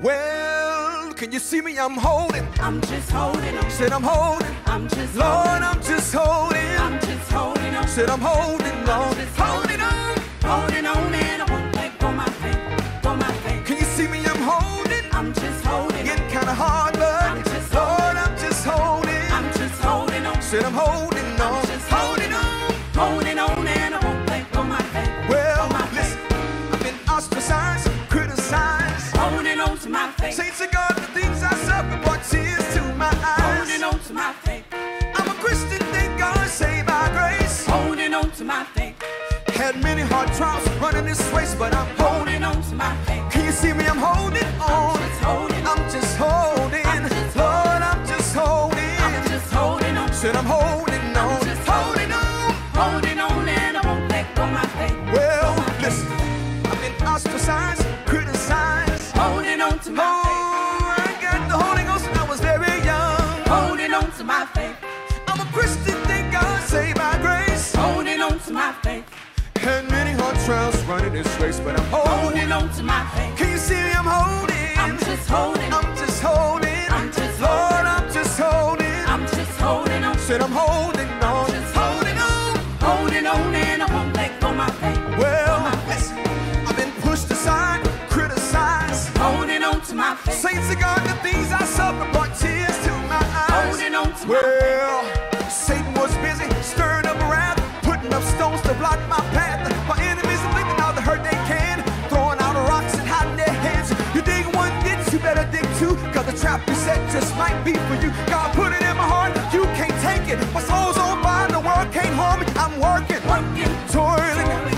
Well, can you see me? I'm holding. I'm just holding on. Said I'm holding. I'm just Lord, I'm just holding. I'm just holding on. Said I'm holding on. I'm just holding on. Holding on and I won't let go my faith. Go my faith. Can you see me? I'm holding. I'm just holding. Getting kind of hard, but I'm just Lord, I'm just holding. I'm just holding on. Said I'm holding. to my faith. Saints of God, the things I suffer brought tears to my eyes. Holding on to my faith. I'm a Christian, thank God, saved by grace. Holding on to my faith. Had many hard trials running this race, but I'm holding on to my faith. Can you see me? I'm holding on. I'm just holding. I'm just holding. I'm just holding. Lord, I'm just holding. I'm just holding on. Said I'm holding. faith. I'm a Christian, thank God, saved by grace. Holding on to my faith. Had many hard trials running this race, but I'm holding, holding on to my faith. Can you see me? I'm holding. I'm just holding. I'm just holding. I'm just Lord, I'm just holding. I'm just holding. Said I'm holding on. I'm just holding on. Holding on, and I won't let go my faith. Well, my faith. I've been pushed aside, criticized. Holding on to my faith. Saints of God, the things I suffer. Well, Satan was busy stirring up wrath, putting up stones to block my path. My enemies are leaking all the hurt they can, throwing out rocks and hiding their hands. You dig one ditch, you better dig two, cause the trap you set just might be for you. God put it in my heart, you can't take it. My soul's on fire, the world can't harm me. I'm working, working, toiling.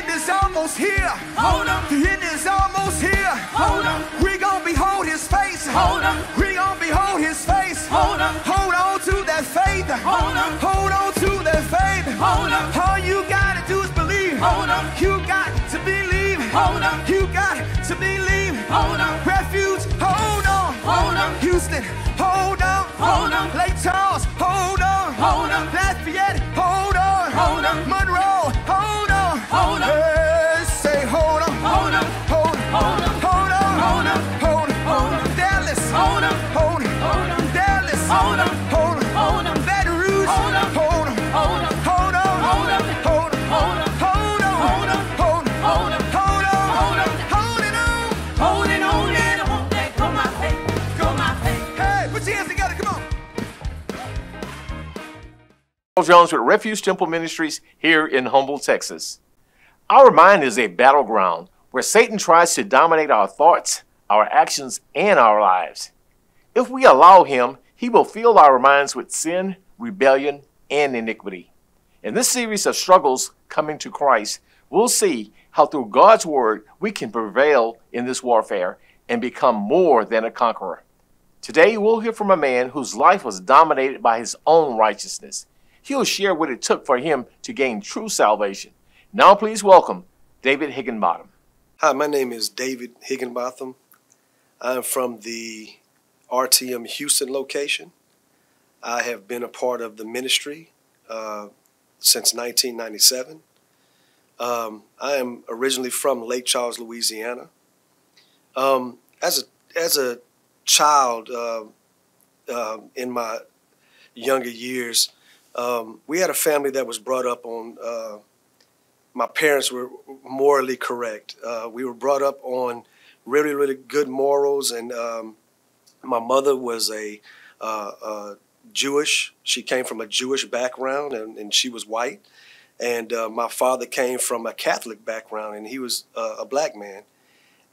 almost here. hold on, The end is almost here. hold on, We gon' behold his face. Hold on. We gon' behold his face. hold on, Hold on to that faith. Hold on. Hold on to that faith. Hold on. All you gotta do is believe. Hold on. You got to believe. Hold on. You got to believe. hold on, Refuge, hold on. Hold on. Houston, hold on. Hold on. Lake Charles, hold on. Hold on. Lafayette, hold on. Hold on. Monroe, Jones with Refuge Temple Ministries here in Humble, Texas. Our mind is a battleground where Satan tries to dominate our thoughts, our actions, and our lives. If we allow him, he will fill our minds with sin, rebellion, and iniquity. In this series of struggles coming to Christ, we'll see how through God's word we can prevail in this warfare and become more than a conqueror. Today, we'll hear from a man whose life was dominated by his own righteousness. He'll share what it took for him to gain true salvation. Now, please welcome David Higginbotham. Hi, my name is David Higginbotham. I'm from the RTM Houston location. I have been a part of the ministry uh, since 1997. Um, I am originally from Lake Charles, Louisiana. Um, as a as a child uh, uh, in my younger years, um, we had a family that was brought up on uh, my parents were morally correct. Uh, we were brought up on really, really good morals, and um, my mother was a uh, uh, Jewish. She came from a Jewish background, and, and she was white. And uh, my father came from a Catholic background, and he was uh, a black man.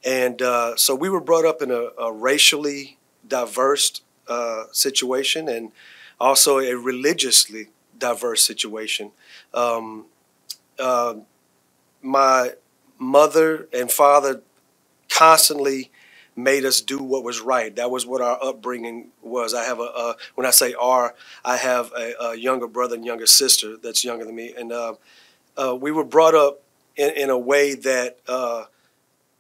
And so we were brought up in a, a racially diverse situation, and also a religiously diverse situation. Um, uh, my mother and father constantly made us do what was right. That was what our upbringing was. I have a, when I say our, I have a, a, younger brother and younger sister that's younger than me, and uh, uh, we were brought up in, in a way that uh,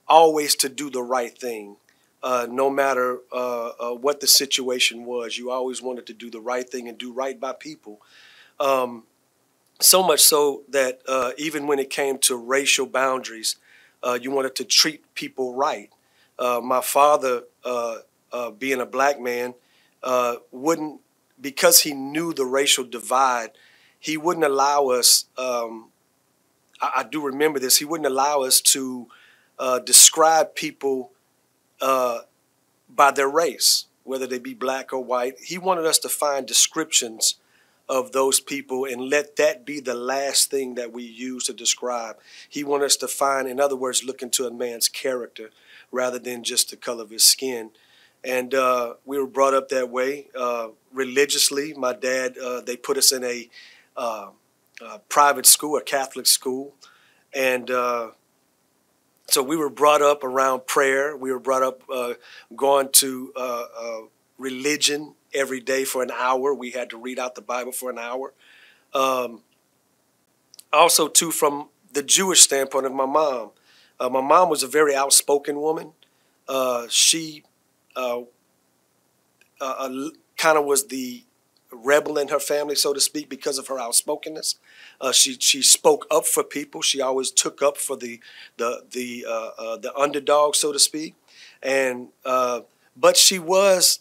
always to do the right thing. Uh, no matter uh, uh, what the situation was, you always wanted to do the right thing and do right by people. Um, so much so that uh, even when it came to racial boundaries, uh, you wanted to treat people right. My father, being a black man, wouldn't, because he knew the racial divide, he wouldn't allow us, um, I, I, do remember this, he wouldn't allow us to describe people by their race, whether they be black or white. He wanted us to find descriptions of those people and let that be the last thing that we use to describe. He wanted us to find, in other words, look into a man's character rather than just the color of his skin. And uh, we were brought up that way uh, religiously. My dad, uh, they put us in a uh, private school, a Catholic school. And uh, so we were brought up around prayer. We were brought up uh, going to religion every day for an hour. We had to read out the Bible for an hour. Um, also, too, from the Jewish standpoint of my mom, uh, my mom was a very outspoken woman. Uh, she uh, uh kind of was the rebel in her family, so to speak, because of her outspokenness. Uh, she she spoke up for people. She always took up for the the the uh, the underdog, so to speak. And but she was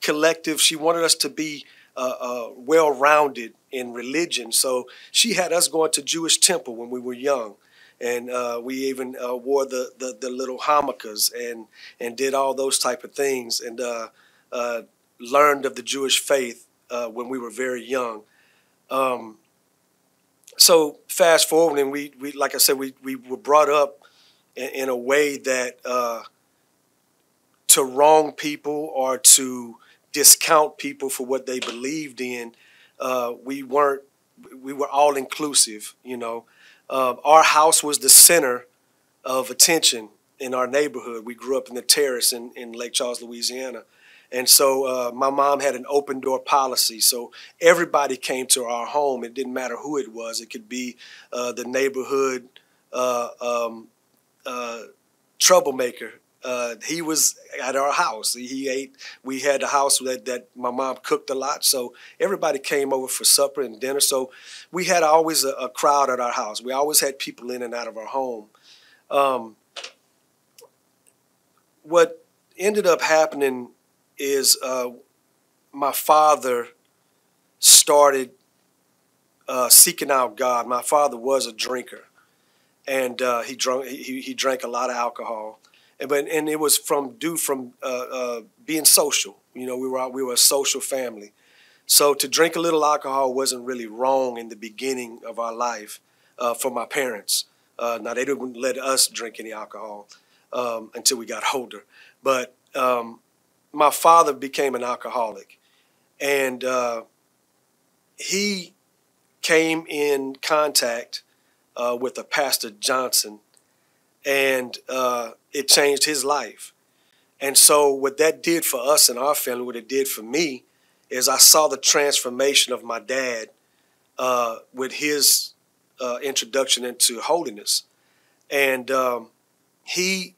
collective. She wanted us to be uh, uh, well rounded in religion. So she had us going to Jewish temple when we were young. and uh, we even uh, wore the, the, the little yarmulkes and and did all those type of things and uh, uh learned of the Jewish faith uh, when we were very young. Um, so fast forward, and we, we like I said, we, we were brought up in, in a way that uh, to wrong people or to discount people for what they believed in, we weren't. We were all inclusive, you know. Um, our house was the center of attention in our neighborhood. We grew up in the terrace in, in Lake Charles, Louisiana. And so uh, my mom had an open door policy. So everybody came to our home. It didn't matter who it was. It could be uh, the neighborhood uh, um, uh, troublemaker uh, he was at our house. He ate. We had a house that, that my mom cooked a lot, so everybody came over for supper and dinner. So we had always a, a crowd at our house. We always had people in and out of our home. Um, what ended up happening is uh, my father started uh, seeking out God. My father was a drinker, and uh, he. He, he drank a lot of alcohol and but and it was from due from uh, uh, being social. You know, we were we were a social family, so to drink a little alcohol wasn't really wrong in the beginning of our life uh, for my parents. Now they didn't let us drink any alcohol um, until we got older, but um, my father became an alcoholic, and uh, he came in contact uh, with a pastor Johnson. And uh, it changed his life. And so, what that did for us and our family, what it did for me, is I saw the transformation of my dad uh, with his uh, introduction into holiness, and um, he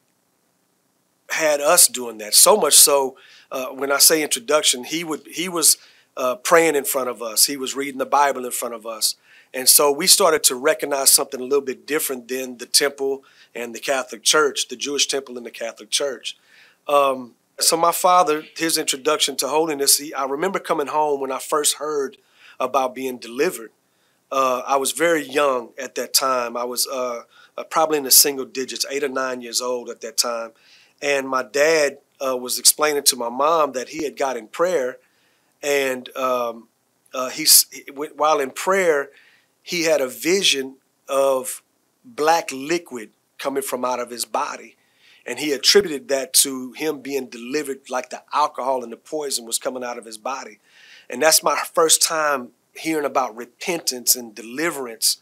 had us doing that so much so. Uh, when I say introduction, he would he was uh, praying in front of us. He was reading the Bible in front of us. And so we started to recognize something a little bit different than the temple and the Catholic Church, the Jewish temple and the Catholic Church. Um, so my father, his introduction to holiness, he, I remember coming home when I first heard about being delivered. Uh, I was very young at that time. I was uh, uh, probably in the single digits, eight or nine years old at that time. And my dad uh, was explaining to my mom that he had got in prayer, and um, uh, he, while in prayer, he had a vision of black liquid coming from out of his body. And he attributed that to him being delivered like the alcohol and the poison was coming out of his body. And that's my first time hearing about repentance and deliverance.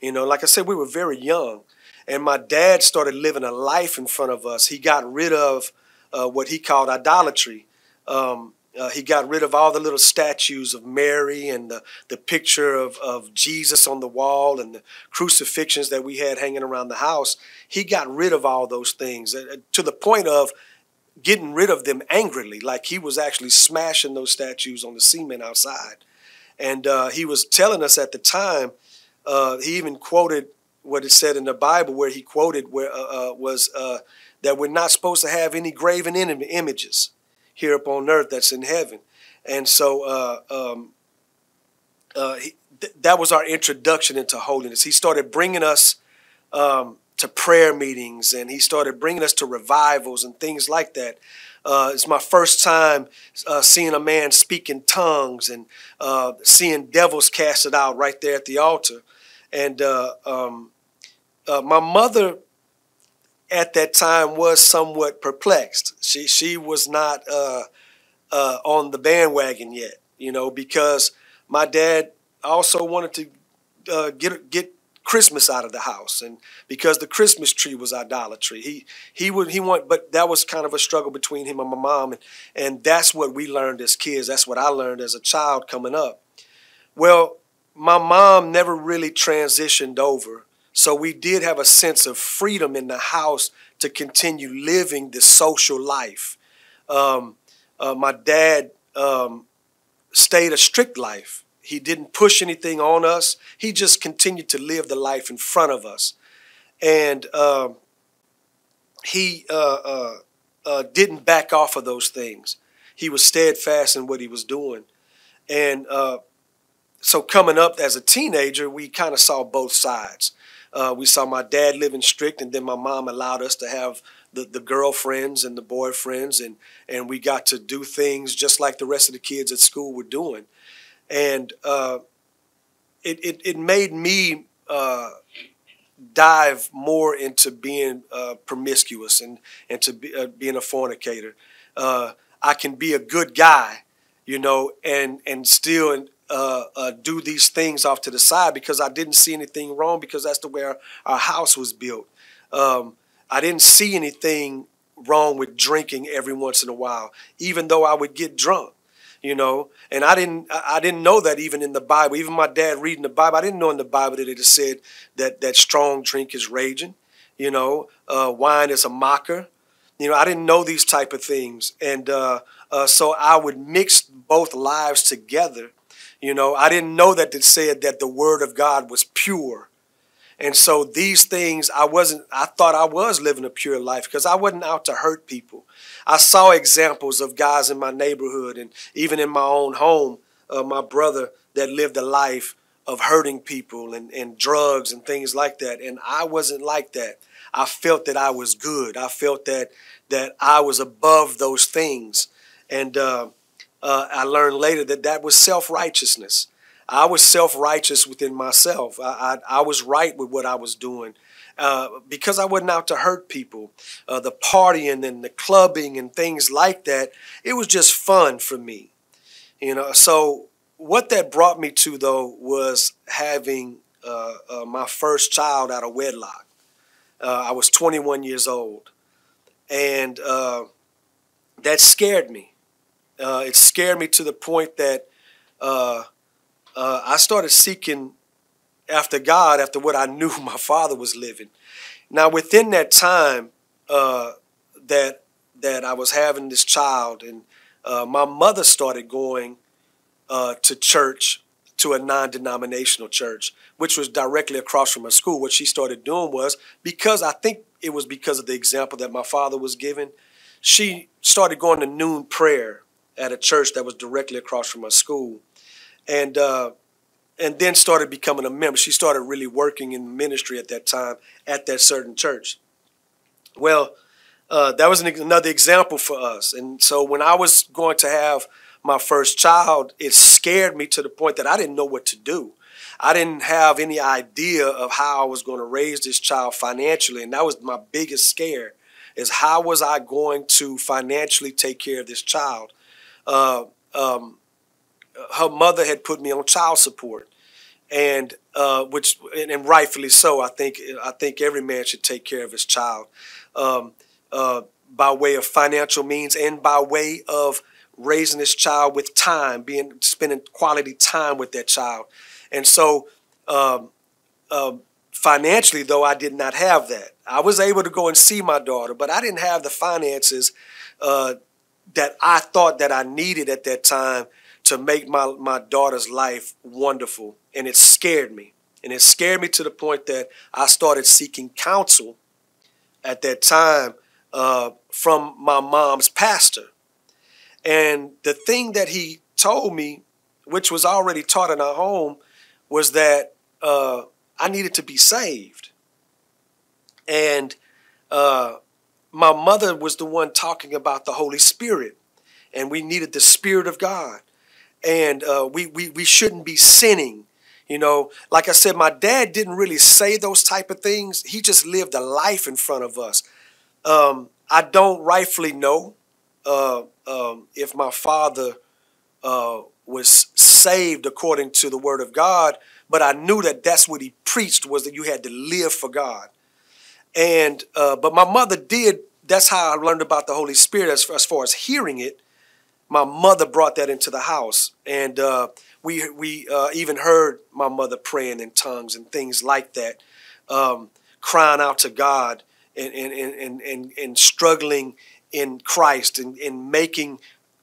You know, like I said, we were very young. And my dad started living a life in front of us. He got rid of uh, what he called idolatry. Um, uh, he got rid of all the little statues of Mary and the, the picture of, of Jesus on the wall and the crucifixions that we had hanging around the house. He got rid of all those things uh, to the point of getting rid of them angrily, like he was actually smashing those statues on the cement outside. And uh, he was telling us at the time, uh, he even quoted what it said in the Bible, where he quoted where uh, uh, was that we're not supposed to have any graven images here upon earth that's in heaven. And so uh, um, uh, he, th- that was our introduction into holiness. He started bringing us um, to prayer meetings and he started bringing us to revivals and things like that. Uh, it's my first time uh, seeing a man speak in tongues and uh, seeing devils casted out right there at the altar. And uh, um, uh, my mother at that time was somewhat perplexed. She she was not uh, uh, on the bandwagon yet, you know, because my dad also wanted to uh, get get Christmas out of the house, and because the Christmas tree was idolatry, he he would he want, but that was kind of a struggle between him and my mom, and and that's what we learned as kids. That's what I learned as a child coming up. Well, my mom never really transitioned over so we did have a sense of freedom in the house to continue living the social life. Um, uh, my dad um, stayed a strict life. He didn't push anything on us. He just continued to live the life in front of us. And uh, he uh, uh, uh, didn't back off of those things. He was steadfast in what he was doing. And uh, so coming up as a teenager, we kind of saw both sides. Uh, we saw my dad living strict, and then my mom allowed us to have the, the girlfriends and the boyfriends, and, and we got to do things just like the rest of the kids at school were doing. And uh, it, it, it made me uh, dive more into being uh, promiscuous and, and to be, uh, being a fornicator. Uh, I can be a good guy, you know, and, and still uh, uh, do these things off to the side because I didn't see anything wrong because that's the way our, our house was built. Um, I didn't see anything wrong with drinking every once in a while, even though I would get drunk you know? And i didn't i didn't know that even in the bible even my dad reading the bible i didn't know in the bible that it said that that strong drink is raging you know? Uh, wine is a mocker. You know i didn't know these type of things. And uh, uh, so i would mix both lives together you know i didn't know that it said that the word of god was pure and so these things, I wasn't, I thought I was living a pure life because I wasn't out to hurt people. I saw examples of guys in my neighborhood and even in my own home, uh, my brother that lived a life of hurting people and, and drugs and things like that. And I wasn't like that. I felt that I was good. I felt that that I was above those things. And uh, uh, I learned later that that was self righteousness. I was self righteous within myself. I, I, I, was right with what I was doing. Uh, because I wasn't out to hurt people, uh, the partying and the clubbing and things like that, it was just fun for me. You know, so what that brought me to though was having uh, uh my first child out of wedlock. Uh, I was 21 years old, and uh, that scared me. It scared me to the point that uh, I started seeking after God, after what I knew my father was living. Now, within that time uh, that that I was having this child, and uh, my mother started going uh, to church, to a non-denominational church, which was directly across from her school. What she started doing was because I think it was because of the example that my father was giving. She started going to noon prayer at a church that was directly across from my school and uh, and then started becoming a member. She started really working in ministry at that time at that certain church. Well, uh, that was an, another example for us. And so when I was going to have my first child, it scared me to the point that I didn't know what to do. I didn't have any idea of how I was going to raise this child financially, and that was my biggest scare: is how was I going to financially take care of this child? Uh, um, her mother had put me on child support, and uh, which and, and, rightfully so. I think I think every man should take care of his child um, uh, by way of financial means and by way of raising his child with time, being spending quality time with that child, and so. Um, um, financially, though, I did not have that. I was able to go and see my daughter, but I didn't have the finances uh, that I thought that I needed at that time to make my, my daughter's life wonderful. And it scared me. And it scared me to the point that I started seeking counsel at that time uh, from my mom's pastor. And the thing that he told me, which was already taught in our home, was that uh, I needed to be saved. And uh, my mother was the one talking about the Holy Spirit, and we needed the Spirit of God and uh, we, we, we shouldn't be sinning. You know, like I said, my dad didn't really say those type of things. He just lived a life in front of us. Um, I don't rightfully know uh, um, if my father uh, was saved according to the word of God, but I knew that that's what he preached was that you had to live for God. And uh, but my mother did. That's how I learned about the Holy Spirit as, as far as hearing it my mother brought that into the house, and uh, we we uh, even heard my mother praying in tongues and things like that, um, crying out to God and and and and, and struggling in Christ and, and making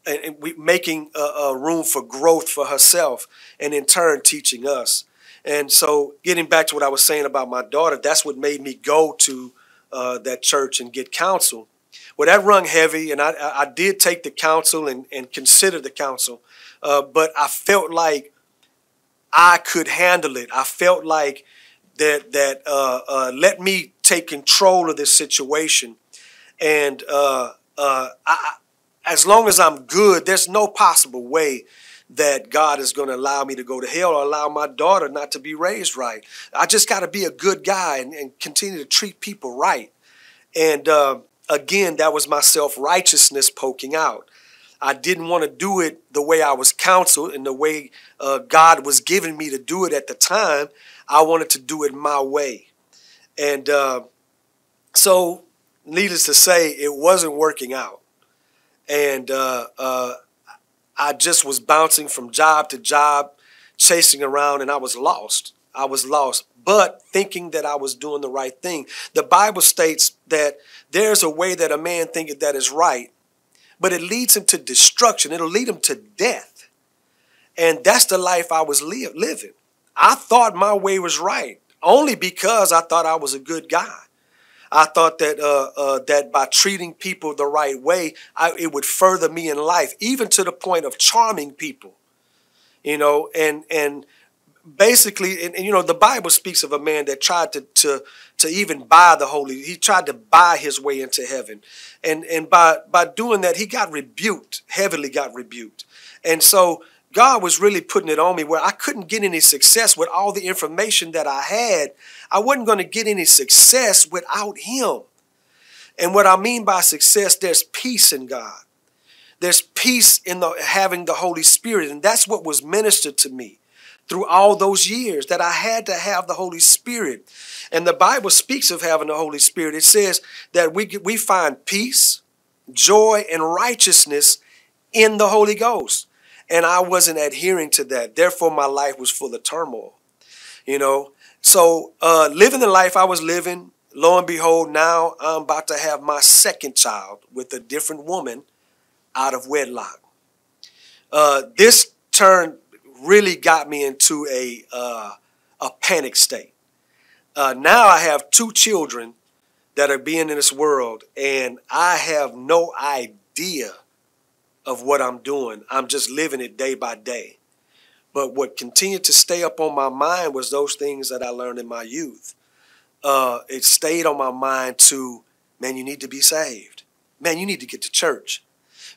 and we making a, a room for growth for herself, and in turn teaching us. And so, getting back to what I was saying about my daughter, that's what made me go to uh, that church and get counsel well, that rung heavy, and I, I did take the counsel and, and consider the counsel, uh, but I felt like I could handle it. I felt like that that uh, uh, let me take control of this situation, and uh, uh, I, as long as I'm good, there's no possible way that God is going to allow me to go to hell or allow my daughter not to be raised right. I just got to be a good guy and, and, continue to treat people right. And uh, again, that was my self righteousness poking out. I didn't want to do it the way I was counseled and the way uh, God was giving me to do it at the time. I wanted to do it my way. And uh, so, needless to say, it wasn't working out. And uh, uh I just was bouncing from job to job, chasing around, and I was lost. I was lost, but thinking that I was doing the right thing. The Bible states that there's a way that a man thinketh that is right, but it leads him to destruction. It'll lead him to death. And that's the life I was li- living. I thought my way was right only because I thought I was a good guy. I thought that uh, uh, that by treating people the right way, I, it would further me in life, even to the point of charming people. You know, and and basically, and, and, you know, the Bible speaks of a man that tried to to to even buy the holy. He tried to buy his way into heaven, and and by by doing that, he got rebuked. Heavily got rebuked, and so God was really putting it on me where I couldn't get any success with all the information that I had. I wasn't going to get any success without Him. And what I mean by success, there's peace in God. There's peace in the having the Holy Spirit, and that's what was ministered to me through all those years that I had to have the Holy Spirit. And the Bible speaks of having the Holy Spirit. It says that we we find peace, joy, and righteousness in the Holy Ghost and I wasn't adhering to that. Therefore, my life was full of turmoil. You know, so uh, living the life I was living, lo and behold, now I'm about to have my second child with a different woman out of wedlock. Uh, this turn really got me into a uh, a panic state. Uh, now I have two children that are being in this world, and I have no idea of what I'm doing. I'm just living it day by day. But what continued to stay up on my mind was those things that I learned in my youth. Uh, it stayed on my mind to, man, you need to be saved. Man, you need to get to church.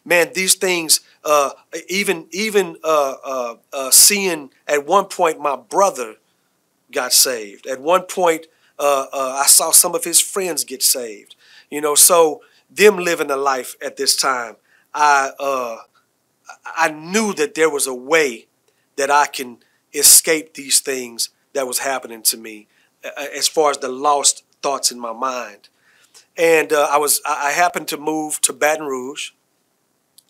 Man, these things, uh, even even uh, uh, uh seeing at one point my brother got saved. At one point, uh, I saw some of his friends get saved. You know, so them living a life at this time I uh, I knew that there was a way that I can escape these things that was happening to me, as far as the lost thoughts in my mind. And uh, I was I happened to move to Baton Rouge,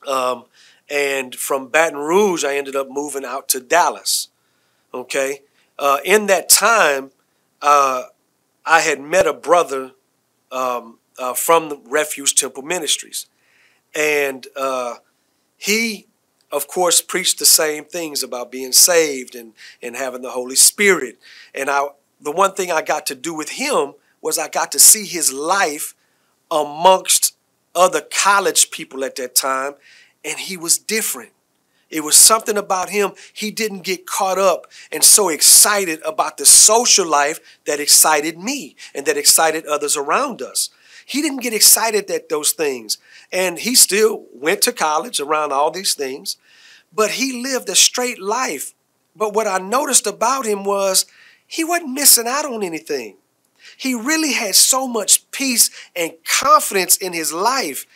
um, and from Baton Rouge I ended up moving out to Dallas. Okay, uh, in that time, uh, I had met a brother um, uh, from the Refuge Temple Ministries and uh, he, of course, preached the same things about being saved and, and having the Holy Spirit. And I, the one thing I got to do with him was I got to see his life amongst other college people at that time, and he was different. It was something about him. He didn't get caught up and so excited about the social life that excited me and that excited others around us. He didn't get excited at those things. And he still went to college around all these things, but he lived a straight life. But what I noticed about him was he wasn't missing out on anything. He really had so much peace and confidence in his life.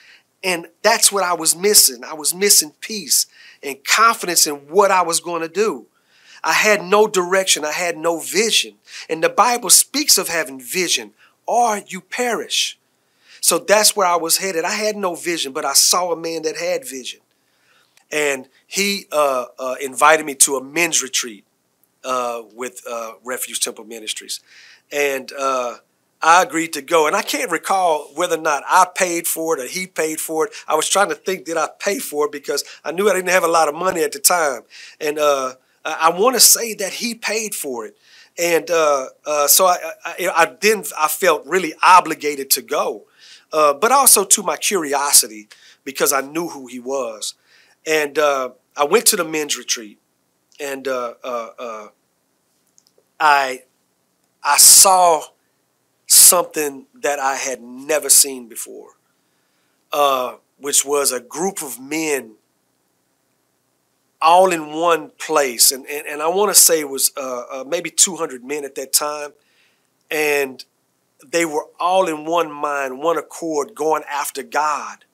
And that's what I was missing. I was missing peace and confidence in what I was going to do. I had no direction. I had no vision. And the Bible speaks of having vision or you perish. So that's where I was headed. I had no vision, but I saw a man that had vision. And he uh, uh, invited me to a men's retreat uh, with uh, Refuge Temple Ministries. And uh, I agreed to go. And I can't recall whether or not I paid for it or he paid for it. I was trying to think, did I pay for it? Because I knew I didn't have a lot of money at the time. And uh, I want to say that he paid for it. And so I, I, I, then I felt really obligated to go uh, but also to my curiosity because I knew who he was. And uh, I went to the men's retreat, and uh, uh, uh I I saw something that I had never seen before, uh, which was a group of men all in one place. And, and, and I want to say it was maybe 200 men at that time. And they were all in one mind, one accord, going after God.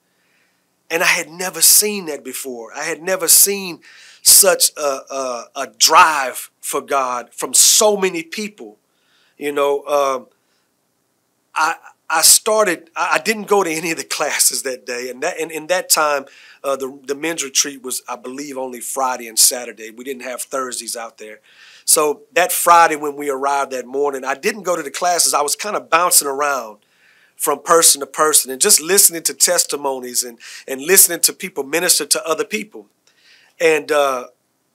And I had never seen that before. I had never seen such a, a, a drive for God from so many people. You know, um, I I started. I didn't go to any of the classes that day, and that and in that time, uh, the the men's retreat was, I believe, only Friday and Saturday. We didn't have Thursdays out there. So that Friday when we arrived that morning, I didn't go to the classes. I was kind of bouncing around from person to person and just listening to testimonies and and listening to people minister to other people, and. Uh,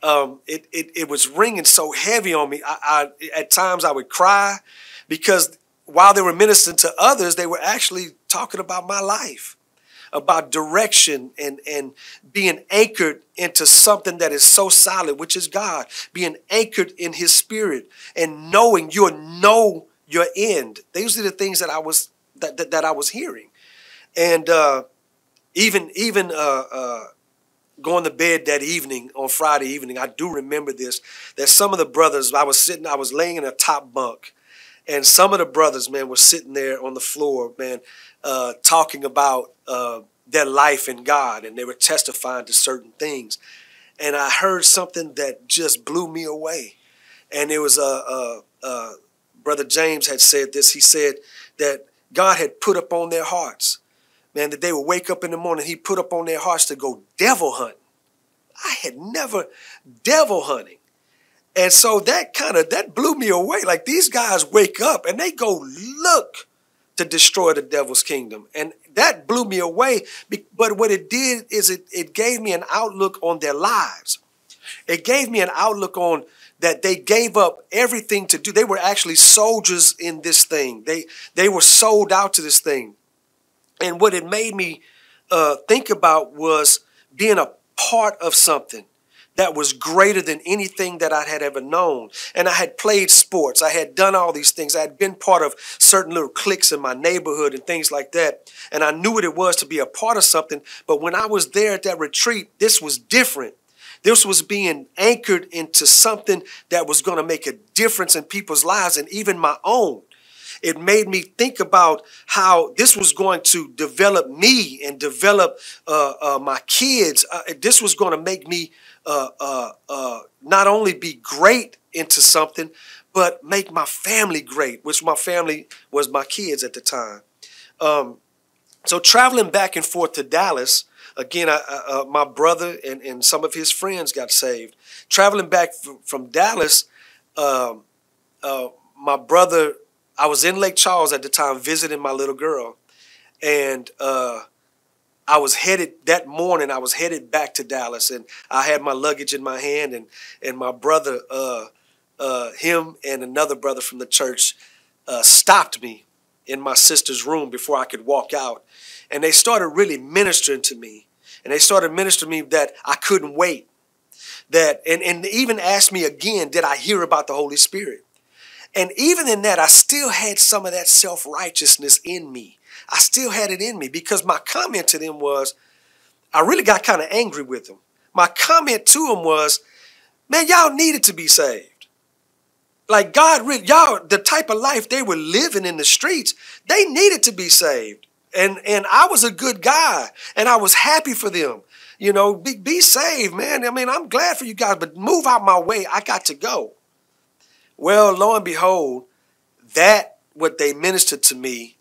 um, it, it, it was ringing so heavy on me. I, I, at times I would cry because while they were ministering to others, they were actually talking about my life, about direction and, and being anchored into something that is so solid, which is God, being anchored in his spirit and knowing you'll know your end. These are the things that I was that, that, that I was hearing. And uh, even even uh, uh, going to bed that evening on Friday evening, I do remember this, that some of the brothers, I was sitting, I was laying in a top bunk and some of the brothers, man, were sitting there on the floor, man, uh, talking about uh, their life in God, and they were testifying to certain things. And I heard something that just blew me away. And it was a uh, uh, uh, brother James had said this. He said that God had put up on their hearts, man, that they would wake up in the morning. He put up on their hearts to go devil hunting. I had never devil hunting. And so that kind of that blew me away. Like these guys wake up and they go look to destroy the devil's kingdom. And that blew me away. But what it did is it, it gave me an outlook on their lives. It gave me an outlook on that they gave up everything to do. They were actually soldiers in this thing. They they were sold out to this thing. And what it made me uh, think about was being a part of something that was greater than anything that I had ever known. And I had played sports. I had done all these things. I had been part of certain little cliques in my neighborhood and things like that. And I knew what it was to be a part of something. But when I was there at that retreat, this was different. This was being anchored into something that was going to make a difference in people's lives and even my own it made me think about how this was going to develop me and develop uh, uh, my kids. Uh, this was going to make me uh, uh, uh, not only be great into something, but make my family great, which my family was my kids at the time. Um, so traveling back and forth to Dallas, again, I, my brother and, and some of his friends got saved. Traveling back f- from Dallas, um, my brother, I was in Lake Charles at the time visiting my little girl, and uh, I was headed that morning. I was headed back to Dallas, and I had my luggage in my hand, and and my brother, uh, uh, him and another brother from the church, uh, stopped me in my sister's room before I could walk out, and they started really ministering to me, and they started ministering to me that I couldn't wait, that and and even asked me again, did I hear about the Holy Spirit? And even in that, I still had some of that self righteousness in me. I still had it in me because my comment to them was, I really got kind of angry with them. My comment to them was, man, y'all needed to be saved. Like God, really, y'all, the type of life they were living in the streets, they needed to be saved. And and I was a good guy, and I was happy for them. You know, be, be saved, man. I mean, I'm glad for you guys, but move out my way. I got to go. Well, lo and behold, that what they ministered to me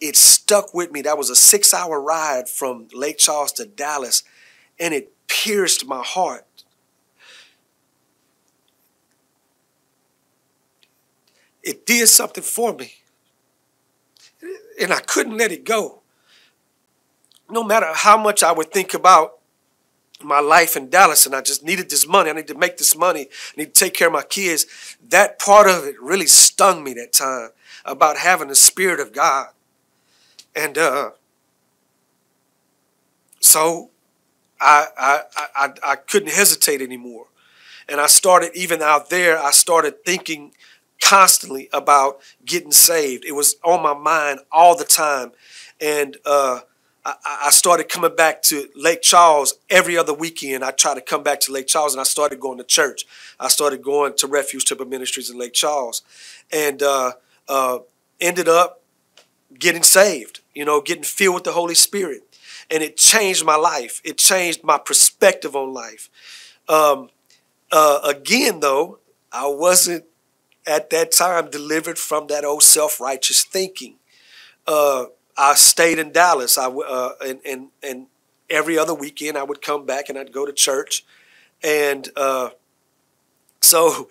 it stuck with me. That was a six hour ride from Lake Charles to Dallas, and it pierced my heart. It did something for me, and I couldn't let it go. No matter how much I would think about my life in Dallas, and I just needed this money. I need to make this money. I need to take care of my kids. That part of it really stung me that time about having the Spirit of God. And uh, so I, I, I, I couldn't hesitate anymore. And I started, even out there, I started thinking constantly about getting saved. It was on my mind all the time. And uh, I, started coming back to Lake Charles every other weekend. I tried to come back to Lake Charles and I started going to church. I started going to Refuge Temple Ministries in Lake Charles and uh, uh, ended up getting saved, you know, getting filled with the Holy Spirit. And it changed my life. It changed my perspective on life. Um, uh, again, though, I wasn't at that time delivered from that old self righteous thinking. Uh, I stayed in Dallas. I uh, and, and and every other weekend I would come back and I'd go to church, and uh, so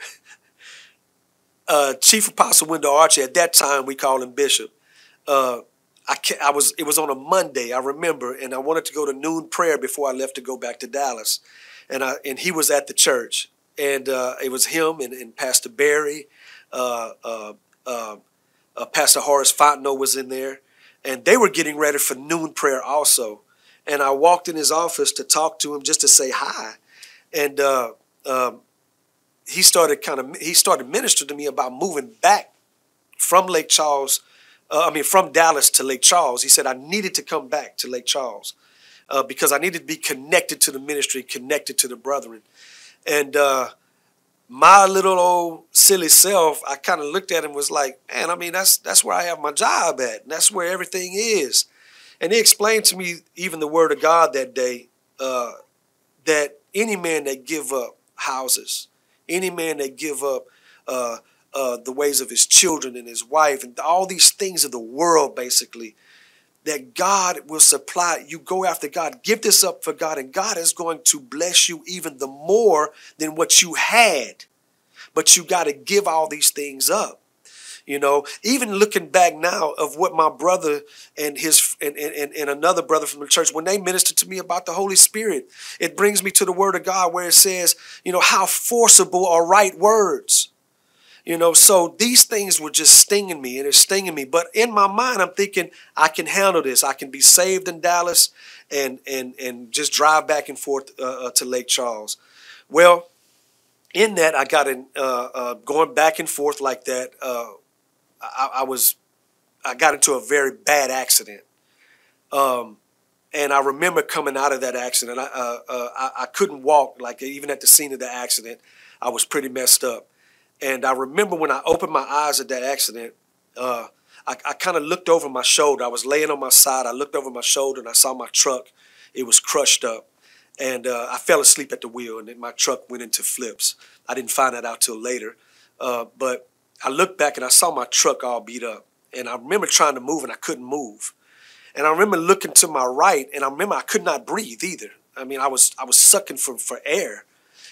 uh, Chief Apostle Wendell Archie at that time we called him Bishop. Uh, I, I was it was on a Monday I remember, and I wanted to go to noon prayer before I left to go back to Dallas, and I and he was at the church, and uh, it was him and, and Pastor Barry, uh, Pastor Horace Fontenot was in there, and they were getting ready for noon prayer also, and I walked in his office to talk to him just to say hi, and uh, um, he started kind of he started ministering to me about moving back from Lake Charles uh, I mean, from Dallas to Lake Charles. He said I needed to come back to Lake Charles uh, because I needed to be connected to the ministry, connected to the brethren. And uh, my little old silly self, I kind of looked at him was like, man, I mean, that's that's where I have my job at. That's where everything is. And he explained to me even the word of God that day uh, that any man that give up houses, any man that give up uh, uh, the ways of his children and his wife and all these things of the world, basically, that God will supply. You go after God, give this up for God, and God is going to bless you even the more than what you had. But you got to give all these things up. You know, even looking back now of what my brother and his and, and, and another brother from the church, when they ministered to me about the Holy Spirit, it brings me to the word of God where it says, you know, how forcible are right words. You know, so these things were just stinging me and it's stinging me. But in my mind, I'm thinking I can handle this. I can be saved in Dallas and and and just drive back and forth uh, uh, to Lake Charles. Well, in that, I got in uh, uh going back and forth like that. Uh, I, I, was I got into a very bad accident. Um, and I remember coming out of that accident. I, uh, I, I couldn't walk. Like even at the scene of the accident, I was pretty messed up. And I remember when I opened my eyes at that accident, uh, I, I kind of looked over my shoulder. I was laying on my side. I looked over my shoulder and I saw my truck. It was crushed up. And uh, I fell asleep at the wheel and then my truck went into flips. I didn't find that out till later. Uh, but I looked back and I saw my truck all beat up. And I remember trying to move and I couldn't move. And I remember looking to my right and I remember I could not breathe either. I mean, I was I was sucking for, for air.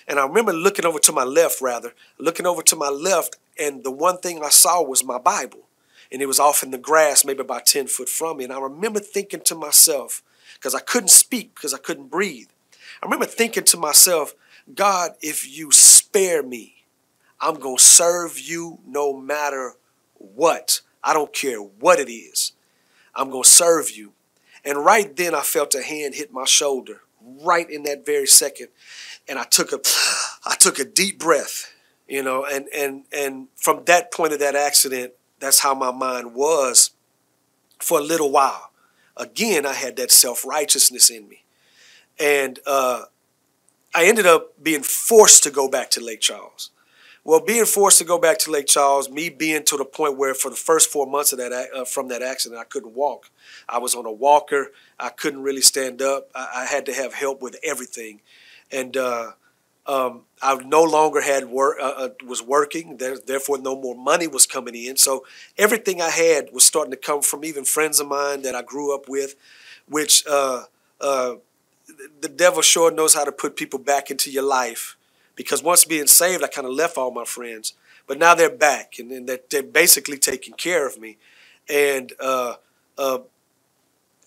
And I remember looking over to my left, rather, looking over to my left, and the one thing I saw was my Bible. And it was off in the grass, maybe about 10 foot from me. And I remember thinking to myself, because I couldn't speak, because I couldn't breathe. I remember thinking to myself, God, if you spare me, I'm going to serve you no matter what. I don't care what it is. I'm going to serve you. And right then I felt a hand hit my shoulder, right in that very second and I took a I took a deep breath, you know, and and and from that point of that accident, that's how my mind was for a little while. Again, I had that self righteousness in me, and uh, I ended up being forced to go back to Lake Charles. Well, being forced to go back to Lake Charles, me being to the point where for the first four months of that uh, from that accident, I couldn't walk. I was on a walker. I couldn't really stand up. I, I had to have help with everything and uh, um, I no longer had work uh, uh, was working. There, therefore, no more money was coming in. So everything I had was starting to come from even friends of mine that I grew up with, which uh, uh, the devil sure knows how to put people back into your life. Because once being saved, I kind of left all my friends, but now they're back and, and they're basically taking care of me. And uh,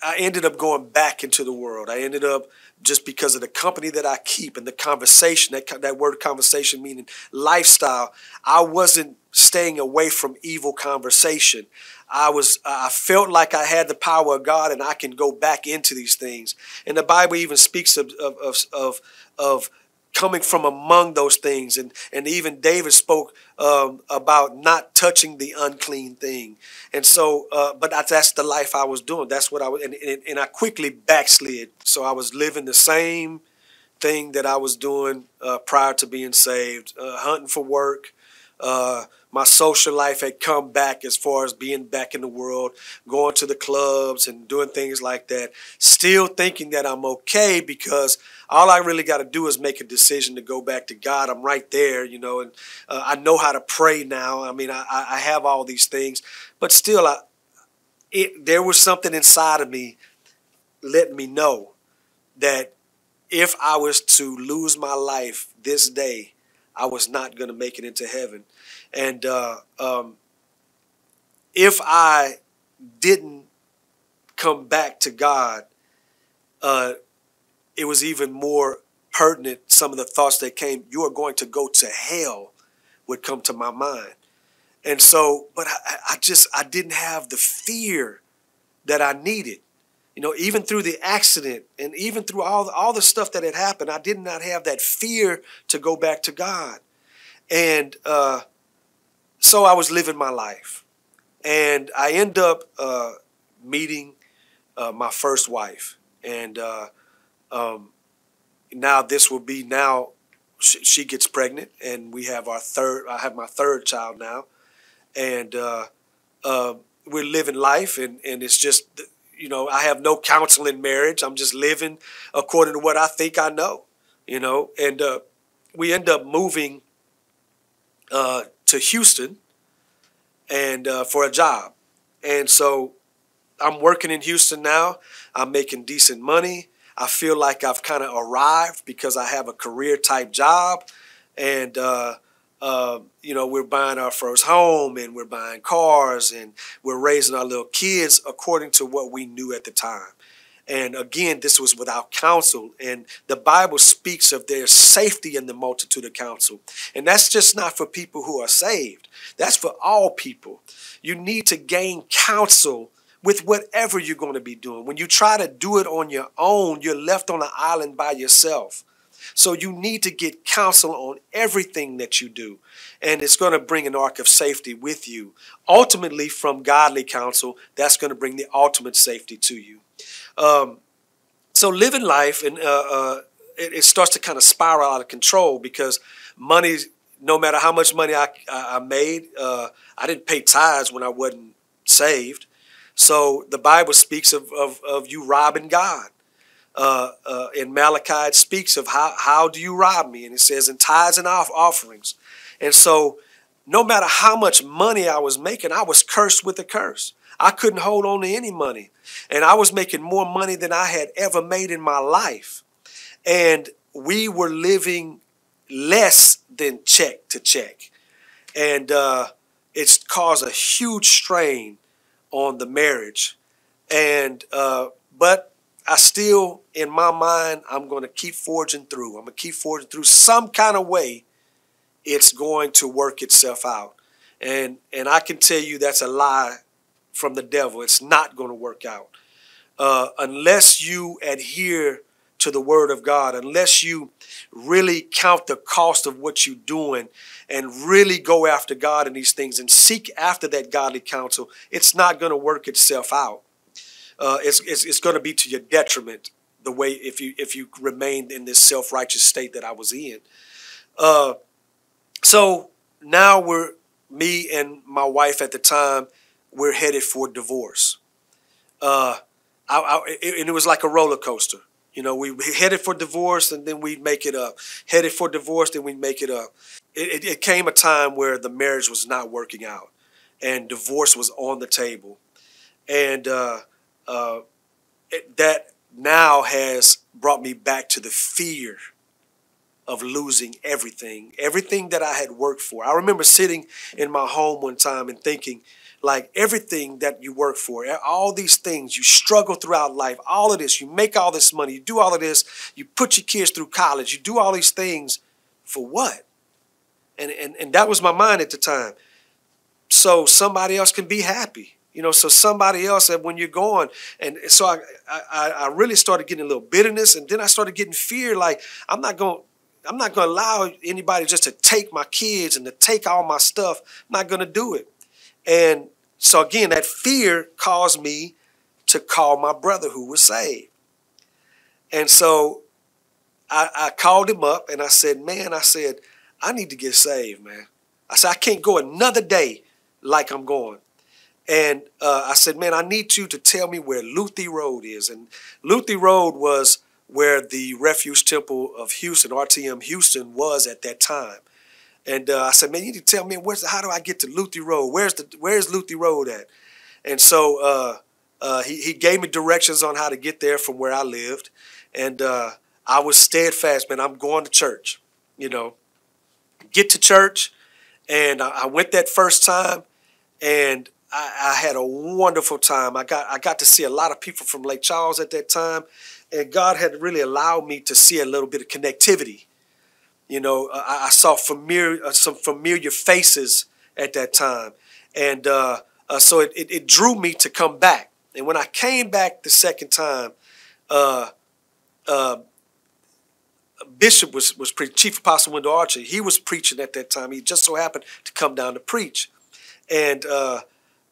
I ended up going back into the world. I ended up just because of the company that I keep and the conversation, that, that word conversation meaning lifestyle, I wasn't staying away from evil conversation. I was I felt like I had the power of God and I can go back into these things. And the Bible even speaks of of of, of coming from among those things. And, and even David spoke um, about not touching the unclean thing. And so, uh, but that's, that's the life I was doing. That's what I was, and, and, and I quickly backslid. So I was living the same thing that I was doing uh, prior to being saved, uh, hunting for work, uh, my social life had come back as far as being back in the world, going to the clubs and doing things like that. Still thinking that I'm okay because all I really got to do is make a decision to go back to God. I'm right there, you know, and uh, I know how to pray now. I mean, I, I have all these things, but still, I, it, there was something inside of me letting me know that if I was to lose my life this day, I was not going to make it into heaven. And uh, um, if I didn't come back to God, uh, it was even more pertinent. Some of the thoughts that came, you are going to go to hell, would come to my mind. And so, but I, I just, I didn't have the fear that I needed. You know, even through the accident and even through all, all the stuff that had happened, I did not have that fear to go back to God. And uh, so I was living my life. And I end up uh, meeting uh, my first wife. And uh, um, now this will be now, she, she, gets pregnant, and we have our third, I have my third child now. And uh, uh, we're living life, and, and it's just, you know, I have no counsel in marriage. I'm just living according to what I think I know, you know. And uh, we end up moving uh, to Houston and uh, for a job. And so I'm working in Houston now. I'm making decent money. I feel like I've kind of arrived because I have a career type job. And, uh, uh, you know, we're buying our first home and we're buying cars and we're raising our little kids according to what we knew at the time. And again, this was without counsel. And the Bible speaks of their safety in the multitude of counsel. And that's just not for people who are saved, that's for all people. You need to gain counsel with whatever you're going to be doing. When you try to do it on your own, you're left on an island by yourself. So you need to get counsel on everything that you do. And it's going to bring an ark of safety with you. Ultimately, from godly counsel, that's going to bring the ultimate safety to you. Um, so living life and uh, uh, it, it, starts to kind of spiral out of control because money, no matter how much money I, I made, uh, I didn't pay tithes when I wasn't saved. So the Bible speaks of, of, of you robbing God. Uh, uh, in Malachi, it speaks of how, how do you rob me? And it says in tithes and off offerings. And so no matter how much money I was making, I was cursed with a curse. I couldn't hold on to any money. And I was making more money than I had ever made in my life. And we were living less than check to check. And uh, it's caused a huge strain on the marriage. And, uh, but I still, in my mind, I'm going to keep forging through. I'm going to keep forging through some kind of way. It's going to work itself out. And, and I can tell you that's a lie from the devil. It's not going to work out. Uh, unless you adhere to the word of God, unless you really count the cost of what you're doing and really go after God in these things and seek after that godly counsel, it's not going to work itself out. Uh, it's, it's, it's going to be to your detriment the way if you if you remained in this self-righteous state that I was in. Uh, so now we're me and my wife at the time we're headed for divorce. Uh, I, I, and it was like a roller coaster. You know, we headed for divorce and then we'd make it up. Headed for divorce, then we'd make it up. It, it, it came a time where the marriage was not working out and divorce was on the table. And uh, uh, it, that now has brought me back to the fear of losing everything, everything that I had worked for. I remember sitting in my home one time and thinking, like everything that you work for, all these things, you struggle throughout life, all of this, you make all this money, you do all of this, you put your kids through college, you do all these things for what? And, and, and that was my mind at the time. So somebody else can be happy. You know, so somebody else that when you're gone, and so I, I, I really started getting a little bitterness, and then I started getting fear. Like I'm not going, I'm not going to allow anybody just to take my kids and to take all my stuff. I'm not going to do it. And so again, that fear caused me to call my brother who was saved. And so I, I called him up and I said, man, I said, I need to get saved, man. I said, I can't go another day like I'm going. And uh, I said, man, I need you to tell me where Luthi Road is. And Luthi Road was where the Refuge Temple of Houston, RTM Houston, was at that time. And uh, I said, man, you need to tell me where's the, how do I get to Luthi Road? Where's the where's Luthi Road at? And so uh, uh, he he gave me directions on how to get there from where I lived, and uh, I was steadfast, man. I'm going to church, you know. Get to church, and I, I went that first time, and I, I, had a wonderful time. I got I got to see a lot of people from Lake Charles at that time, and God had really allowed me to see a little bit of connectivity. You know, I, I saw familiar uh, some familiar faces at that time, and uh, uh, so it, it, it, drew me to come back. And when I came back the second time, uh, uh, Bishop was was pre- Chief Apostle Wendell Archie. He was preaching at that time. He just so happened to come down to preach, and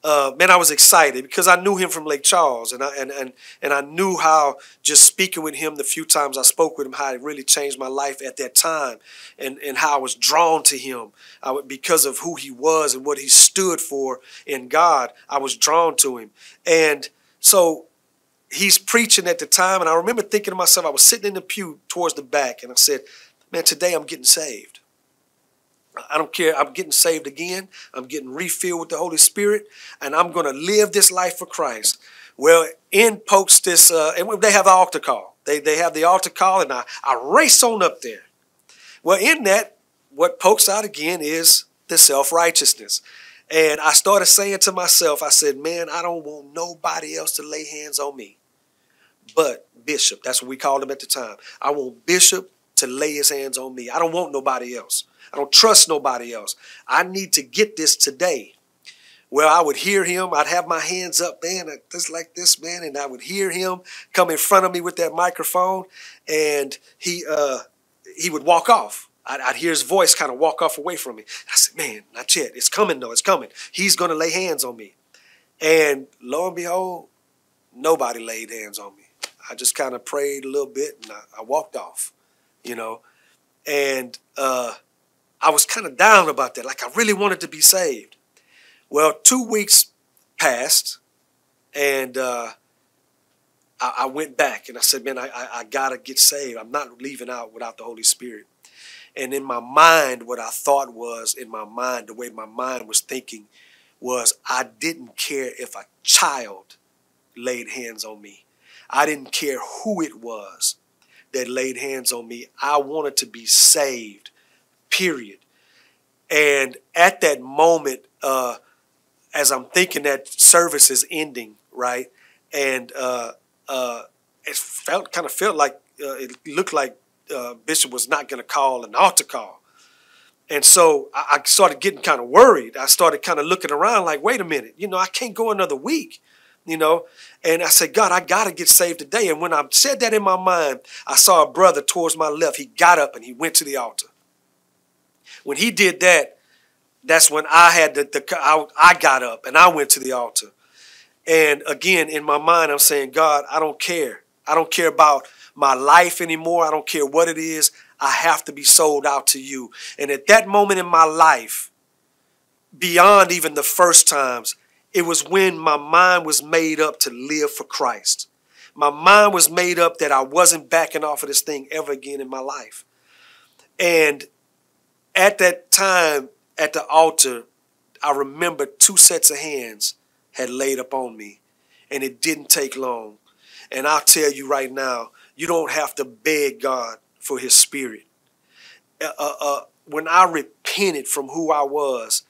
uh, man, I was excited because I knew him from Lake Charles, and I and and and I knew how just speaking with him the few times I spoke with him, how it really changed my life at that time, and and how I was drawn to him I, because of who he was and what he stood for in God. I was drawn to him, and so he's preaching at the time, and I remember thinking to myself, I was sitting in the pew towards the back, and I said, "Man, today I'm getting saved." I don't care. I'm getting saved again. I'm getting refilled with the Holy Spirit, and I'm going to live this life for Christ. Well, in pokes this, uh, and they have the altar call. They, they have the altar call, and I, I race on up there. Well, in that, what pokes out again is the self righteousness. And I started saying to myself, I said, man, I don't want nobody else to lay hands on me but Bishop. That's what we called him at the time. I want Bishop to lay his hands on me. I don't want nobody else. I don't trust nobody else. I need to get this today. Well, I would hear him. I'd have my hands up, man, just like this, man, and I would hear him come in front of me with that microphone, and he uh, he would walk off. I'd, I'd hear his voice kind of walk off away from me. I said, "Man, not yet. It's coming, though. It's coming. He's going to lay hands on me." And lo and behold, nobody laid hands on me. I just kind of prayed a little bit and I, I walked off, you know. And uh, I was kind of down about that. Like I really wanted to be saved. Well, two weeks passed, and uh, I, I, went back and I said, "Man, I, I, I gotta get saved. I'm not leaving out without the Holy Spirit." And in my mind, what I thought was, in my mind, the way my mind was thinking, was I didn't care if a child laid hands on me. I didn't care who it was that laid hands on me. I wanted to be saved period. And at that moment, uh, as I'm thinking that service is ending, right, and uh, uh, it felt kind of felt like uh, it looked like uh, Bishop was not going to call an altar call, and so I, I started getting kind of worried. I started kind of looking around, like, wait a minute, you know, I can't go another week you know. And I said, God, I got to get saved today. And when I said that in my mind, I saw a brother towards my left. He got up and he went to the altar. When he did that, that's when I had the, the I, I got up and I went to the altar. And again, in my mind, I'm saying, God, I don't care. I don't care about my life anymore. I don't care what it is. I have to be sold out to you. And at that moment in my life, beyond even the first times, it was when my mind was made up to live for Christ. My mind was made up that I wasn't backing off of this thing ever again in my life. And at that time at the altar, I remember two sets of hands had laid upon me, and it didn't take long. And I'll tell you right now, you don't have to beg God for His Spirit. Uh, uh, uh, when I repented from who I was,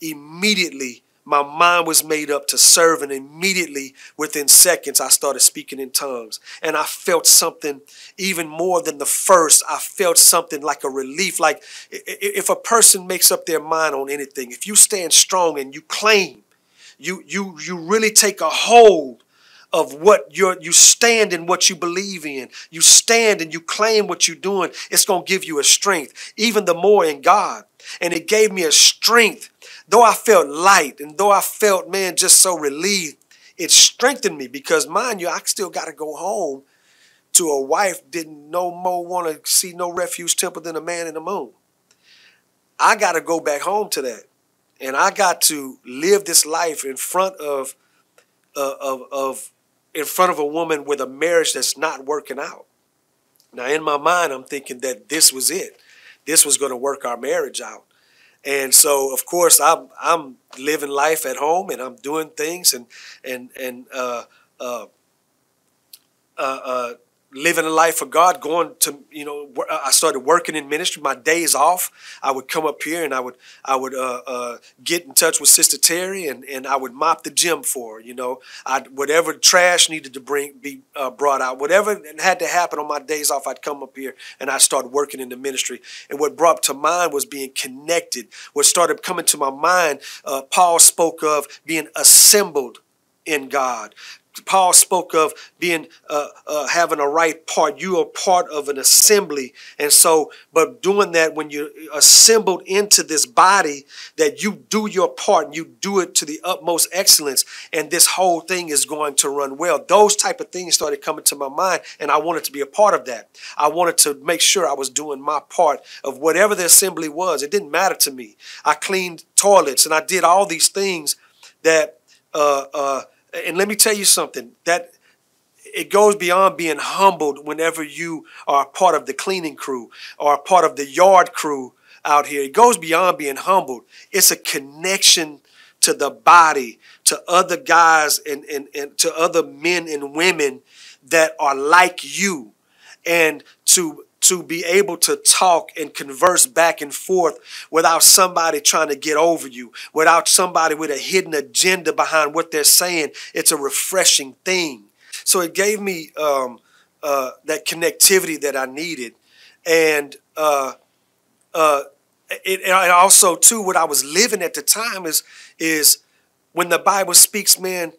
immediately my mind was made up to serve, and immediately within seconds, I started speaking in tongues. And I felt something even more than the first. I felt something like a relief. Like if a person makes up their mind on anything, if you stand strong and you claim, you you you really take a hold of what you're you stand in what you believe in you stand and you claim what you're doing it's going to give you a strength even the more in god and it gave me a strength though i felt light and though i felt man just so relieved it strengthened me because mind you i still got to go home to a wife didn't no more want to see no refuge temple than a man in the moon i got to go back home to that and i got to live this life in front of uh, of, of in front of a woman with a marriage that's not working out. Now, in my mind, I'm thinking that this was it. This was going to work our marriage out. And so, of course, I'm I'm living life at home and I'm doing things and and and uh, uh, uh, uh living a life for God, going to, you know, I started working in ministry. My days off, I would come up here and I would, I would uh, uh, get in touch with Sister Terry and, and I would mop the gym for her, you know, I whatever trash needed to bring, be uh, brought out, whatever had to happen on my days off, I'd come up here and I started working in the ministry. And what brought to mind was being connected. What started coming to my mind, uh, Paul spoke of being assembled in God. Paul spoke of being uh, uh, having a right part. You are part of an assembly, and so, but doing that when you're assembled into this body, that you do your part and you do it to the utmost excellence, and this whole thing is going to run well. Those type of things started coming to my mind, and I wanted to be a part of that. I wanted to make sure I was doing my part of whatever the assembly was. It didn't matter to me. I cleaned toilets and I did all these things that. Uh, uh and let me tell you something that it goes beyond being humbled whenever you are part of the cleaning crew or part of the yard crew out here. It goes beyond being humbled. It's a connection to the body, to other guys and, and, and to other men and women that are like you. And to to be able to talk and converse back and forth without somebody trying to get over you, without somebody with a hidden agenda behind what they're saying. It's a refreshing thing. So it gave me um, uh, that connectivity that I needed. And uh, uh, it, and also, too, what I was living at the time is, is when the Bible speaks, man,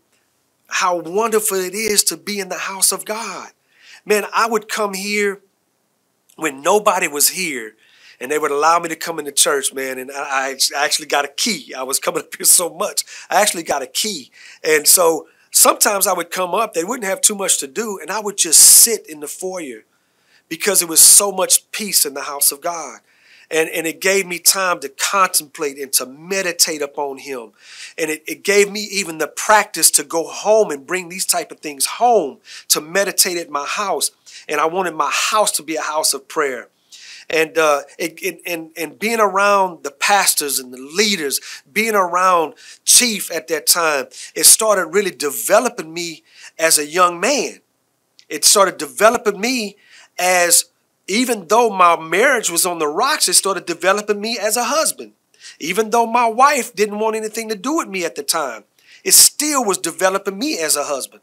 how wonderful it is to be in the house of God. Man, I would come here when nobody was here and they would allow me to come into church, man. And I, I, actually got a key. I was coming up here so much. I actually got a key. And so sometimes I would come up, they wouldn't have too much to do, and I would just sit in the foyer because it was so much peace in the house of God. And, and it gave me time to contemplate and to meditate upon him. And it, it gave me even the practice to go home and bring these type of things home to meditate at my house and I wanted my house to be a house of prayer. And, uh, it, it, and, and being around the pastors and the leaders, being around Chief at that time, it started really developing me as a young man. It started developing me as, even though my marriage was on the rocks, it started developing me as a husband. Even though my wife didn't want anything to do with me at the time, it still was developing me as a husband.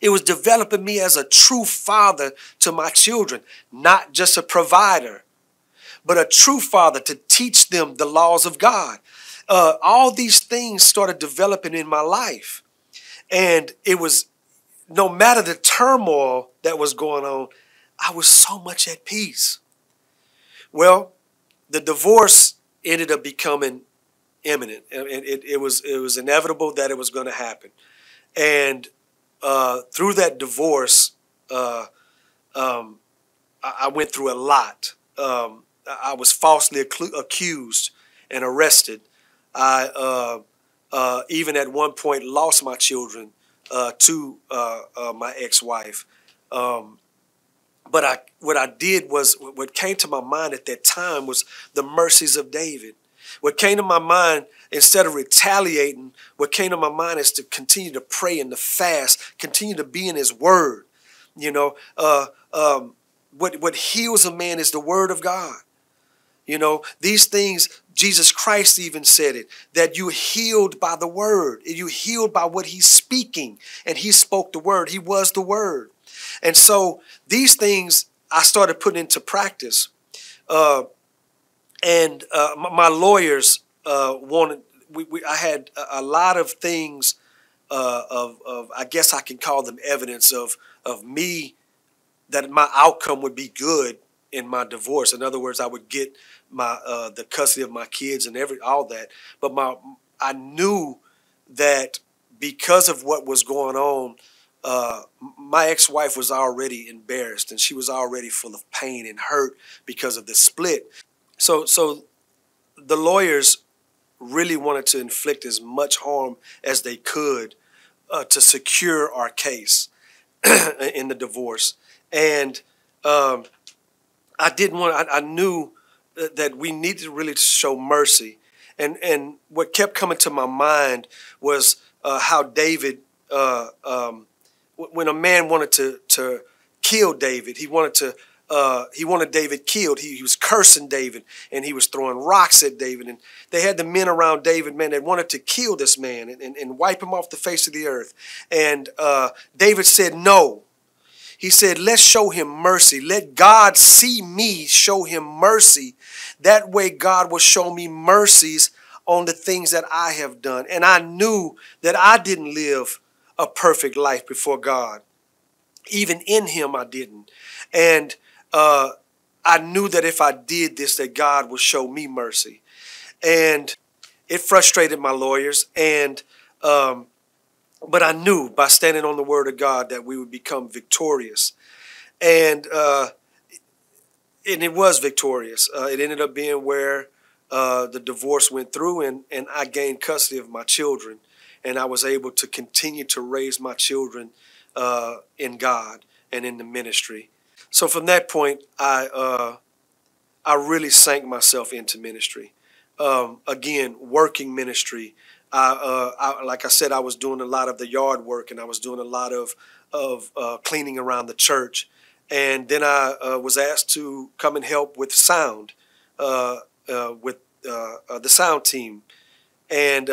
It was developing me as a true father to my children, not just a provider, but a true father to teach them the laws of God. Uh, all these things started developing in my life. And it was no matter the turmoil that was going on, I was so much at peace. Well, the divorce ended up becoming imminent. It, it, it was it was inevitable that it was going to happen, and uh, through that divorce, uh, um, I, I, went through a lot. Um, I was falsely accused and arrested. I uh, uh, even at one point lost my children uh, to my ex-wife. Um, but I, what I did was, what came to my mind at that time was the mercies of David. What came to my mind instead of retaliating, what came to my mind is to continue to pray and to fast, continue to be in His Word. You know, uh, um, what what heals a man is the Word of God. You know, these things, Jesus Christ even said it, that you healed by the word. You healed by what he's speaking. And he spoke the word. He was the word. And so these things I started putting into practice. Uh, and uh, my, lawyers uh, wanted. We, we, I had a, a lot of things uh, of, of I guess I can call them evidence of of me that my outcome would be good in my divorce. In other words, I would get my uh, the custody of my kids and every all that. But my I knew that because of what was going on, uh, my ex-wife was already embarrassed and she was already full of pain and hurt because of the split. So so the lawyers really wanted to inflict as much harm as they could uh, to secure our case in the divorce. And um, I didn't want. I, I knew that we needed to really show mercy. And and what kept coming to my mind was uh, how David, uh, um, when a man wanted to to kill David, he wanted to uh, he wanted David killed. He, he, was cursing David and he was throwing rocks at David. And they had the men around David, man, that wanted to kill this man and, and, and wipe him off the face of the earth. And uh, David said, No. He said, Let's show him mercy. Let God see me show him mercy. That way, God will show me mercies on the things that I have done. And I knew that I didn't live a perfect life before God. Even in Him, I didn't. And uh, I knew that if I did this, that God would show me mercy. And it frustrated my lawyers. And, um, but I knew by standing on the word of God that we would become victorious. And, uh, and it was victorious. Uh, it ended up being where uh, the divorce went through, and, and I gained custody of my children. And I was able to continue to raise my children uh, in God and in the ministry. So from that point, I uh, I really sank myself into ministry. Um, again, working ministry. I, uh, I, like I said, I was doing a lot of the yard work, and I was doing a lot of of uh, cleaning around the church. And then I uh, was asked to come and help with sound, uh, with the sound team. And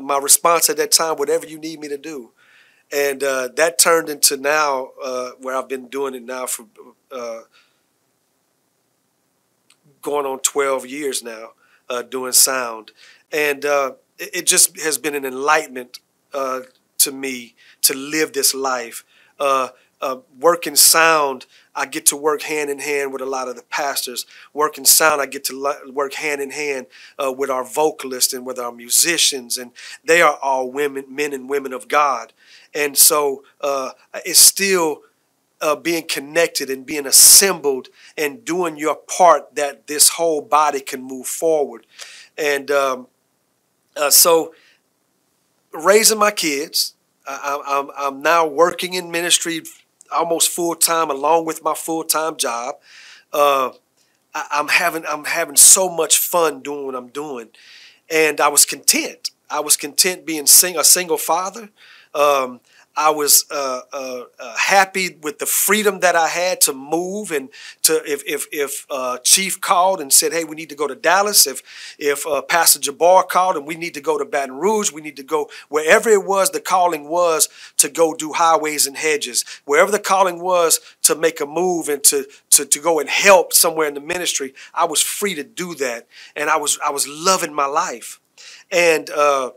my response at that time, whatever you need me to do and uh, that turned into now uh, where I've been doing it now for uh, going on 12 years now, uh, doing sound, and uh, it, it, just has been an enlightenment uh, to me to live this life. working sound, I get to work hand in hand with a lot of the pastors. Working sound, I get to work hand in hand with our vocalists and with our musicians, and they are all women, men and women of God and so uh, it's still uh, being connected and being assembled and doing your part that this whole body can move forward. And um, uh, so raising my kids, I, I'm now working in ministry almost full time along with my full time job. Uh, I, am having I'm having so much fun doing what I'm doing, and I was content. I was content being sing, a single father. Um, I was uh, uh, uh, happy with the freedom that I had to move and to if if, if uh, Chief called and said, "Hey, we need to go to Dallas," if if uh, Pastor Jabbar called and we need to go to Baton Rouge, we need to go wherever it was. The calling was to go do highways and hedges. Wherever the calling was to make a move and to to to go and help somewhere in the ministry, I was free to do that, and I was I was loving my life, and uh,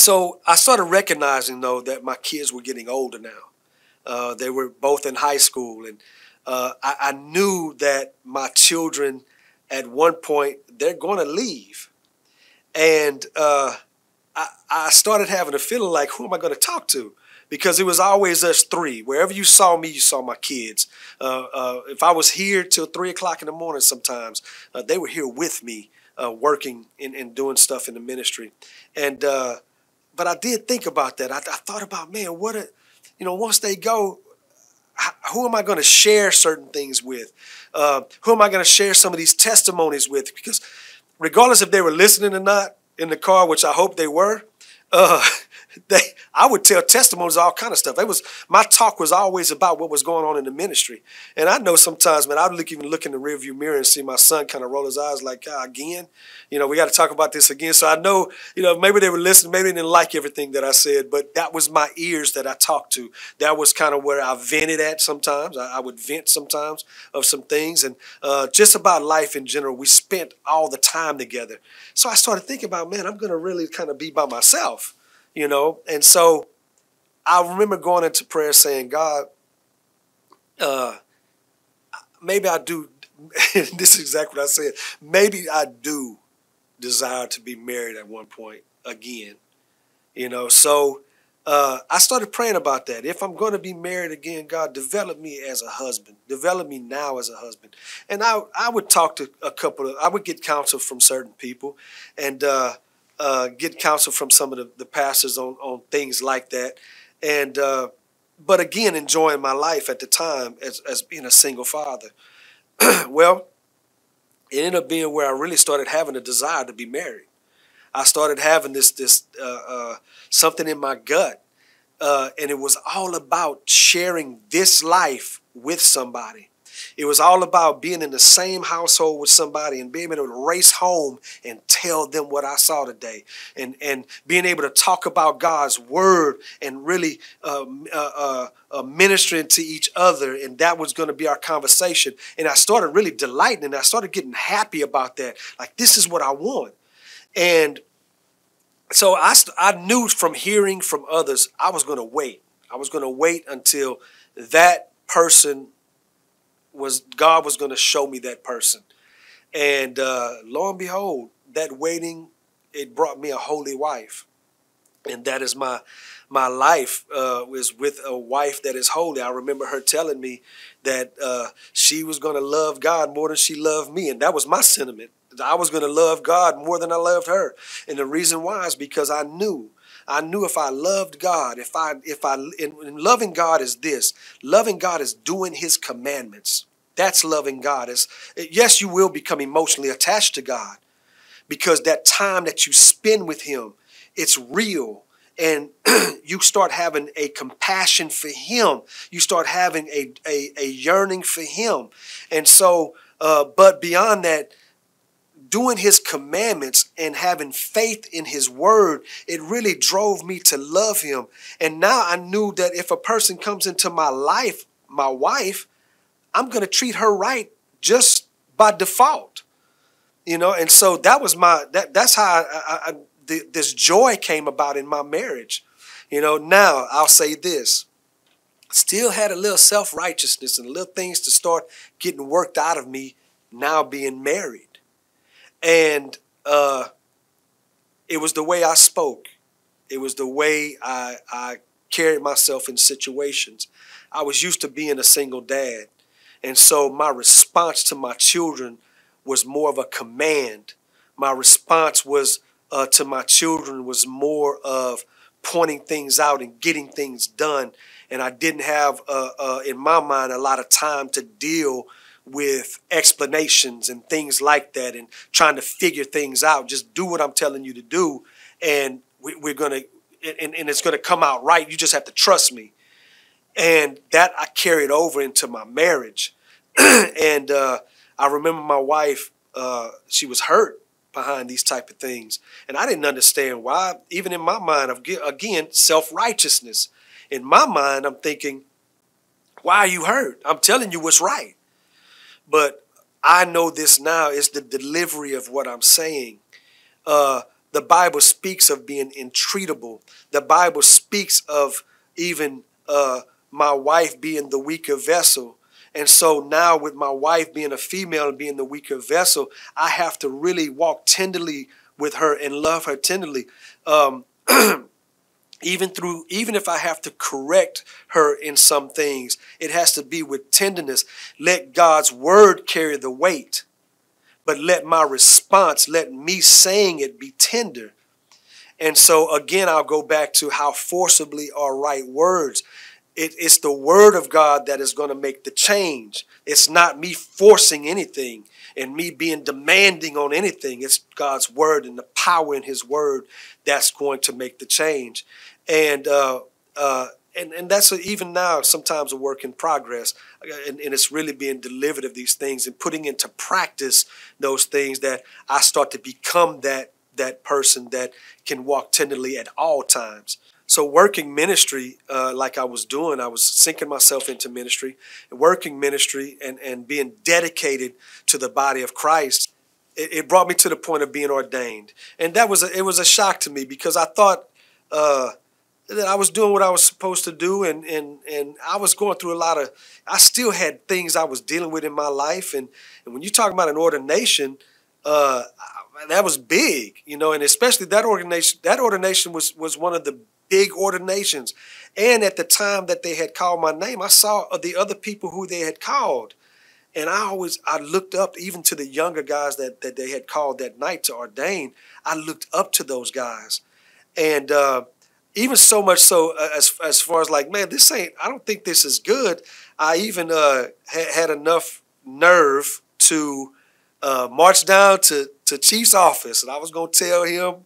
so I started recognizing though that my kids were getting older now. Uh, they were both in high school, and uh, I, I, knew that my children, at one point, they're going to leave, and uh, I, I, started having a feeling like, who am I going to talk to? Because it was always us three. Wherever you saw me, you saw my kids. Uh, uh, if I was here till three o'clock in the morning, sometimes uh, they were here with me, working and, and, doing stuff in the ministry, and but I did think about that. I, I thought about, man, what a, you know, once they go, who am I going to share certain things with? Uh, who am I going to share some of these testimonies with? Because regardless if they were listening or not in the car, which I hope they were, uh, they I would tell testimonies, all kind of stuff. It was my talk was always about what was going on in the ministry. And I know sometimes, man, I'd look even look in the rearview mirror and see my son kind of roll his eyes like, ah, again, you know, we got to talk about this again. So I know, you know, maybe they were listening, maybe they didn't like everything that I said, but that was my ears that I talked to. That was kind of where I vented at sometimes. I, I would vent sometimes of some things, and uh, just about life in general. We spent all the time together. So I started thinking about, man, I'm going to really kind of be by myself you know. And so I remember going into prayer saying, God, uh, maybe I do. this is exactly what I said. Maybe I do desire to be married at one point again, you know. So uh, I started praying about that. If I'm going to be married again, God, develop me as a husband. Develop me now as a husband. And I, I would talk to a couple of, I would get counsel from certain people and uh, uh, get counsel from some of the, the pastors on, on things like that. And, uh, but again, enjoying my life at the time as, as being a single father. well, it ended up being where I really started having a desire to be married. I started having this this uh, uh, something in my gut, uh, and it was all about sharing this life with somebody. It was all about being in the same household with somebody and being able to race home and tell them what I saw today, and and being able to talk about God's word and really uh, uh, uh, uh, ministering to each other, and that was going to be our conversation. And I started really delighting, and I started getting happy about that. Like this is what I want. And so I, I knew from hearing from others, I was going to wait. I was going to wait until that person was, God was going to show me that person. And uh, lo and behold, that waiting, it brought me a holy wife. And that is my my life uh, was with a wife that is holy. I remember her telling me that uh, she was going to love God more than she loved me, and that was my sentiment. I was going to love God more than I loved her. And the reason why is because I knew I knew if I loved God, if I if I and, loving God is this, loving God is doing his commandments. That's loving God. Is yes, you will become emotionally attached to God because that time that you spend with him, it's real and you start having a compassion for him. You start having a, a, a yearning for him. And so, uh, but beyond that, doing his commandments and having faith in his word, it really drove me to love him. And now I knew that if a person comes into my life, my wife, I'm going to treat her right just by default. You know, and so that was my that that's how I, I, I this joy came about in my marriage. You know, now I'll say this. Still had a little self-righteousness and little things to start getting worked out of me now being married and uh, it was the way I spoke. It was the way I, I carried myself in situations. I was used to being a single dad. And so my response to my children was more of a command. My response was uh, to my children was more of pointing things out and getting things done. And I didn't have, uh, uh, in my mind, a lot of time to deal with explanations and things like that and trying to figure things out. Just do what I'm telling you to do, and we, are to, and, and it's to come out right. You just have to trust me. And that I carried over into my marriage. and uh, I remember my wife, uh, she was hurt behind these type of things. And I didn't understand why, even in my mind, of again, self-righteousness. In my mind, I'm thinking, why are you hurt? I'm telling you what's right. But I know this now is the delivery of what I'm saying. Uh, the Bible speaks of being entreatable. The Bible speaks of even uh, my wife being the weaker vessel. And so now, with my wife being a female and being the weaker vessel, I have to really walk tenderly with her and love her tenderly. Um, even through even if i have to correct her in some things it has to be with tenderness. Let god's word carry the weight but let my response let me saying it be tender. And so again i'll go back to how forcibly are right words. It, it's the word of god that is going to make the change. It's not me forcing anything and me being demanding on anything. It's god's word and the power in his word that's going to make the change and uh, uh, and and that's a, even now sometimes a work in progress, and, and it's really being delivered of these things and putting into practice those things that I start to become that that person that can walk tenderly at all times. So working ministry, uh, like I was doing, I was sinking myself into ministry, working ministry, and and being dedicated to the body of Christ. It, it brought me to the point of being ordained, and that was a, it was a shock to me because I thought uh, that I was doing what I was supposed to do, and and and I was going through a lot of. I still had things I was dealing with in my life, and and when you talk about an ordination, uh, that was big, you know, and especially that ordination. That ordination was was one of the big ordinations, and at the time that they had called my name, I saw the other people who they had called, and I always I looked up even to the younger guys that that they had called that night to ordain. I looked up to those guys, and. Uh, even so much so uh, as as far as like, man, this ain't. I don't think this is good. I even uh, ha- had enough nerve to uh, march down to to Chief's office, and I was gonna tell him,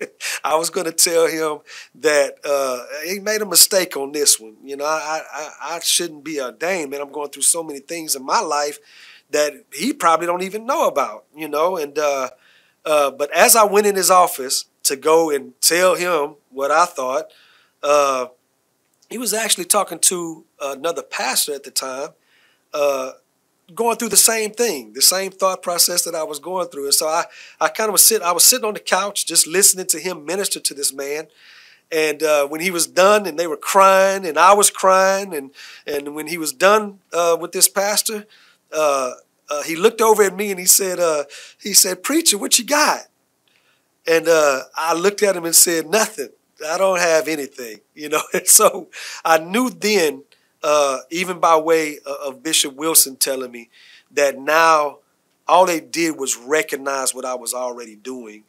I was gonna tell him that uh, he made a mistake on this one. You know, I, I I shouldn't be ordained, man. I'm going through so many things in my life that he probably don't even know about. You know, and uh, but as I went in his office to go and tell him what I thought. Uh, he was actually talking to another pastor at the time, uh, going through the same thing, the same thought process that I was going through. And so I, I kind of was sitting, I was sitting on the couch just listening to him minister to this man. And uh, when he was done, and they were crying, and I was crying, and and when he was done uh, with this pastor, uh, uh, he looked over at me and he said, he said, "Preacher, what you got?" And uh, I looked at him and said, nothing. I don't have anything, you know. And so I knew then, uh, even by way of Bishop Wilson telling me that now all they did was recognize what I was already doing.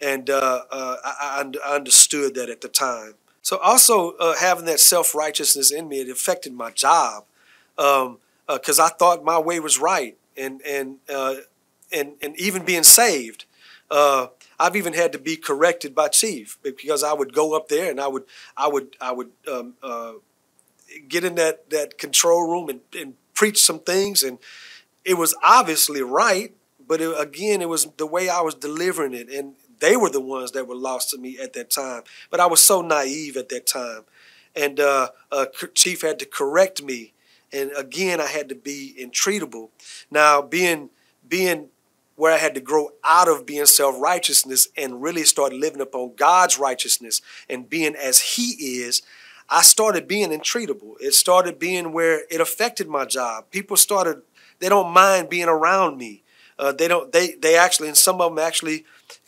And uh, uh, I, I, understood that at the time. So also uh, having that self-righteousness in me, it affected my job because um, uh, I thought my way was right. And, and, uh, and, and even being saved, I've even had to be corrected by chief because I would go up there and I would I would I would um, uh, get in that that control room and, and, preach some things and it was obviously right, but it, again it was the way I was delivering it and they were the ones that were lost to me at that time. But I was so naive at that time, and uh, uh, chief had to correct me, and again I had to be entreatable. Now being being where I had to grow out of being self righteousness and really start living upon God's righteousness and being as He is, I started being entreatable. It started being where it affected my job. People started, they don't mind being around me. Uh, they don't, they, they actually, and some of them actually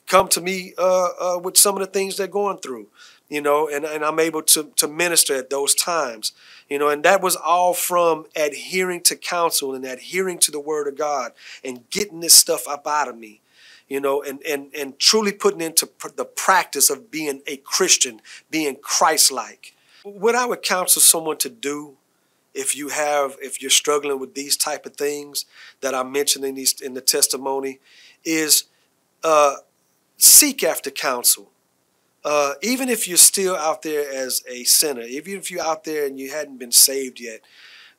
come to me uh, uh, with some of the things they're going through, you know, and, and I'm able to, to minister at those times. You know, and that was all from adhering to counsel and adhering to the word of God and getting this stuff up out of me. You know, and and and truly putting into pr- the practice of being a Christian, being Christ-like. What I would counsel someone to do if you have if you're struggling with these type of things that I mentioned in these in the testimony is uh, seek after counsel uh, even if you're still out there as a sinner, even if you're out there and you hadn't been saved yet,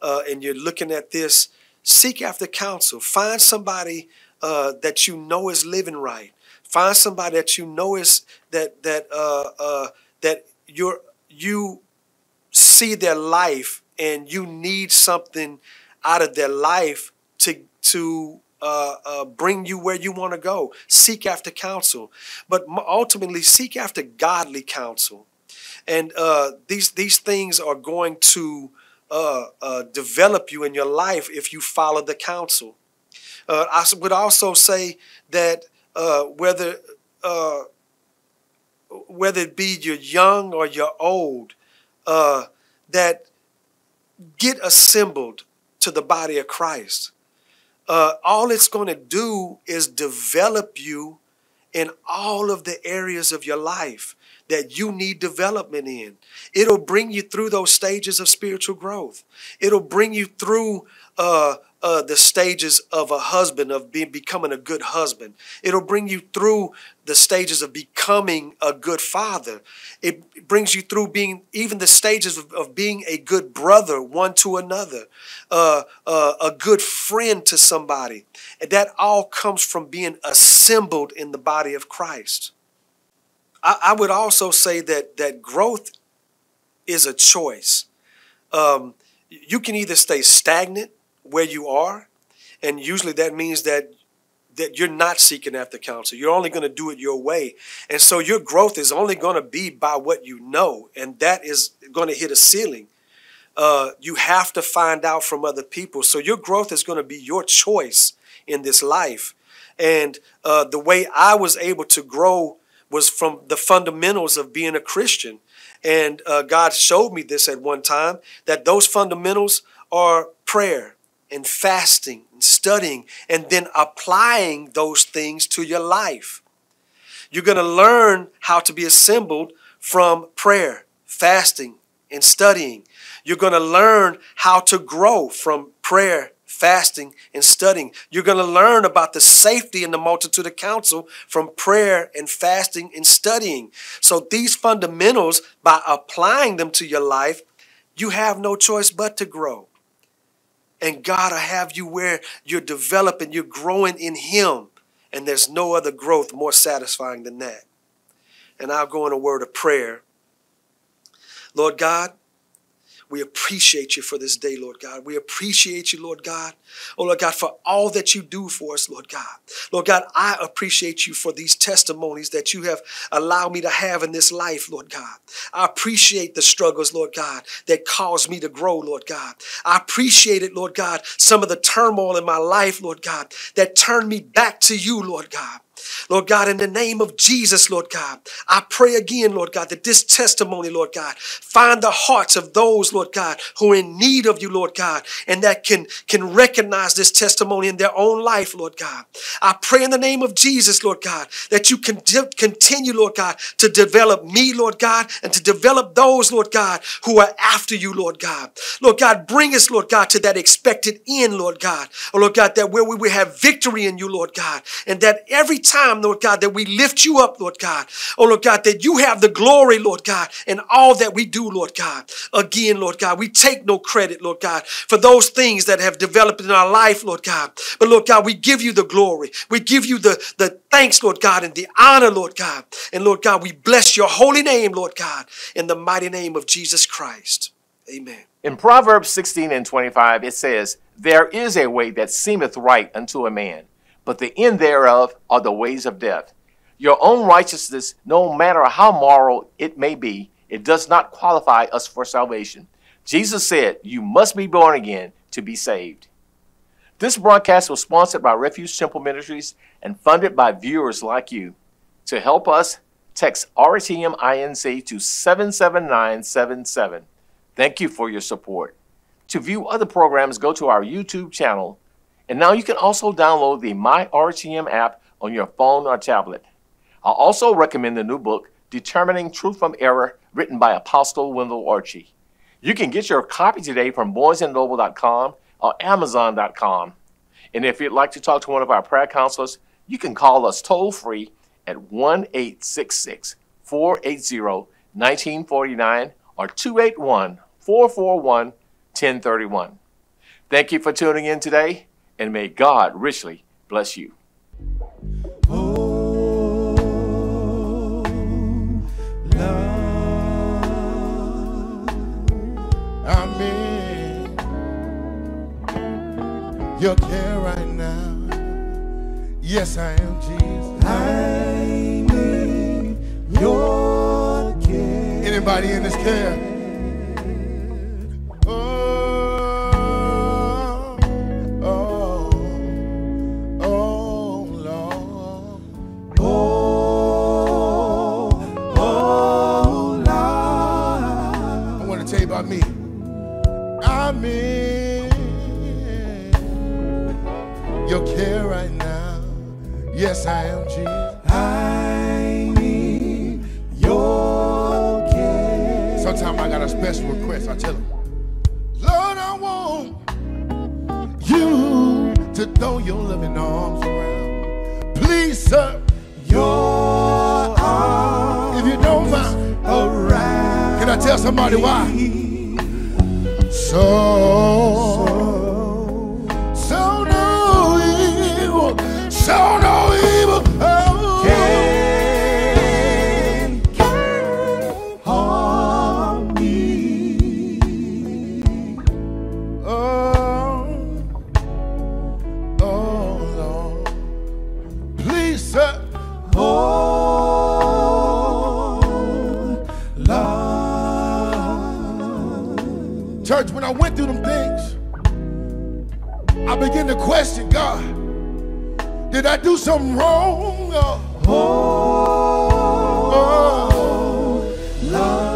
uh, and you're looking at this, seek after counsel. Find somebody uh, that you know is living right. Find somebody that you know is that that uh, uh, that you're you see their life and you need something out of their life to to uh, uh, bring you where you want to go. Seek after counsel, but ultimately seek after godly counsel. And uh, these these things are going to uh, uh, develop you in your life if you follow the counsel. Uh, I would also say that whether whether it be you're young or you're old, that get assembled to the body of Christ uh, all it's going to do is develop you in all of the areas of your life that you need development in. It'll bring you through those stages of spiritual growth. It'll bring you through uh, uh, the stages of a husband, of being becoming a good husband. It'll bring you through the stages of becoming a good father. It brings you through being even the stages of, of being a good brother one to another, uh, uh, a good friend to somebody. And that all comes from being assembled in the body of Christ. I, I would also say that that growth is a choice. Um, you can either stay stagnant where you are. And usually that means that that you're not seeking after counsel. You're only going to do it your way. And so your growth is only going to be by what you know. And that is going to hit a ceiling. Uh, you have to find out from other people. So your growth is going to be your choice in this life. And uh, the way I was able to grow was from the fundamentals of being a Christian. And uh, God showed me this at one time that those fundamentals are prayer and fasting and studying and then applying those things to your life. You're going to learn how to be assembled from prayer, fasting, and studying. You're going to learn how to grow from prayer, fasting, and studying. You're going to learn about the safety and the multitude of counsel from prayer and fasting and studying. So these fundamentals, by applying them to your life, you have no choice but to grow. And God will have you where you're developing, you're growing in Him. And there's no other growth more satisfying than that. And I'll go in a word of prayer. Lord God, we appreciate you for this day, Lord God. We appreciate you, Lord God. Oh, Lord God, for all that you do for us, Lord God. Lord God, I appreciate you for these testimonies that you have allowed me to have in this life, Lord God. I appreciate the struggles, Lord God, that caused me to grow, Lord God. I appreciate it, Lord God, some of the turmoil in my life, Lord God, that turned me back to you, Lord God. Lord God, in the name of Jesus, Lord God, I pray again, Lord God, that this testimony, Lord God, find the hearts of those, Lord God, who are in need of you, Lord God, and that can, can recognize this testimony in their own life, Lord God. I pray in the name of Jesus, Lord God, that you can continue, Lord God, to develop me, Lord God, and to develop those, Lord God, who are after you, Lord God. Lord God, bring us, Lord God, to that expected end, Lord God. Oh, Lord God, that where we will have victory in you, Lord God, and that every time, Lord God, that we lift you up, Lord God. Oh, Lord God, that you have the glory, Lord God, in all that we do, Lord God. Again, Lord God, we take no credit, Lord God, for those things that have developed in our life, Lord God. But, Lord God, we give you the glory. We give you the, the thanks, Lord God, and the honor, Lord God. And, Lord God, we bless your holy name, Lord God, in the mighty name of Jesus Christ. Amen. In Proverbs 16 and 25, it says, There is a way that seemeth right unto a man but the end thereof are the ways of death. Your own righteousness, no matter how moral it may be, it does not qualify us for salvation. Jesus said, You must be born again to be saved. This broadcast was sponsored by Refuge Temple Ministries and funded by viewers like you. To help us, text RTMINC to 77977. Thank you for your support. To view other programs, go to our YouTube channel and now you can also download the MyRTM app on your phone or tablet. I also recommend the new book, Determining Truth from Error, written by Apostle Wendell Archie. You can get your copy today from BarnesandNoble.com or Amazon.com. And if you'd like to talk to one of our prayer counselors, you can call us toll free at 1 866 480 1949 or 281 441 1031. Thank you for tuning in today and may God richly bless you. Oh, I'm in your care right now. Yes, I am Jesus. I'm in your care. Anybody in this care? Yes, I am Jesus. I need your care. Sometimes I got a special request. I tell him, Lord, I want you to throw your loving arms around. Please, sir, your arms. If you don't mind, around. Can I tell somebody why? So. So do something wrong? Oh, oh, Lord.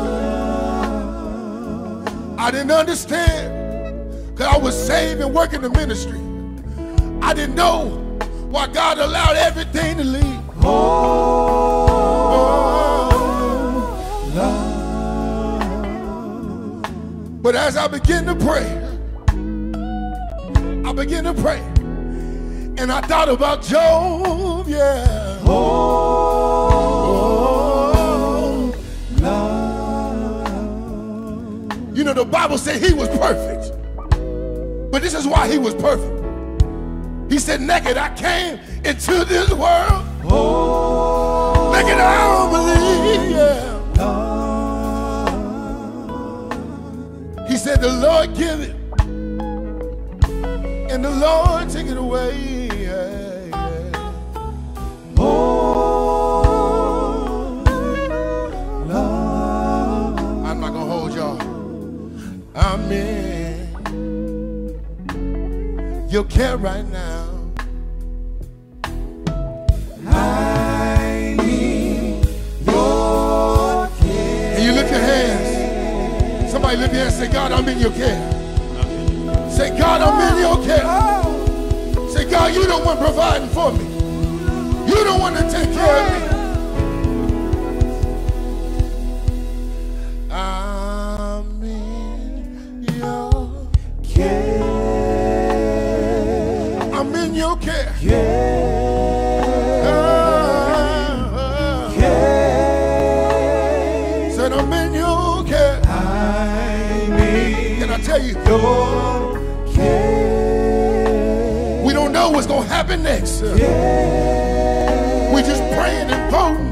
I didn't understand because I was saved and working the ministry. I didn't know why God allowed everything to leave. Oh, but as I begin to pray, I begin to pray, and I thought about Job, yeah. Oh, love. you know, the Bible said he was perfect. But this is why he was perfect. He said, naked I came into this world. Oh, naked I don't believe. Yeah. He said, the Lord give it. And the Lord take it away. I'm not to hold y'all. I'm in your care right now. I need your care. And you lift your hands. Somebody lift your hands and say, God, I'm in your care. Say, God, I'm in your care. Say, God, you the one providing for me. You the one to take care of me. I'm in your care. I'm in your care. Yeah. Said I'm in your care. Can I tell you? We don't know what's gonna happen next. Just praying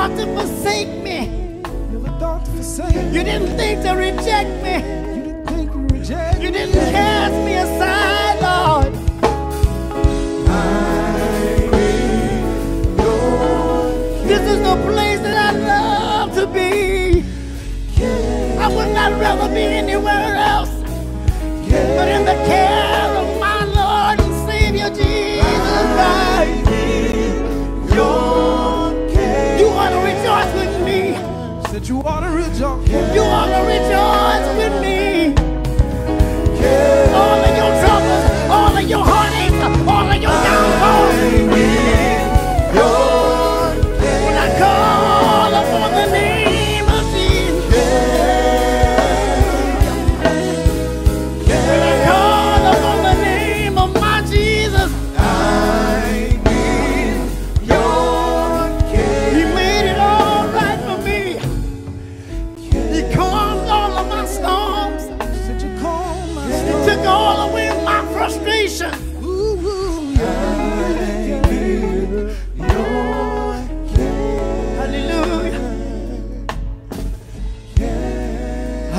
thought to forsake me. Never thought to forsake. You didn't think to reject me. You didn't think we reject. You didn't cast me aside, Lord. This is the place that I love to be. I would not rather be anywhere else but in the care of my Lord and Savior Jesus Christ. You ought to rejoice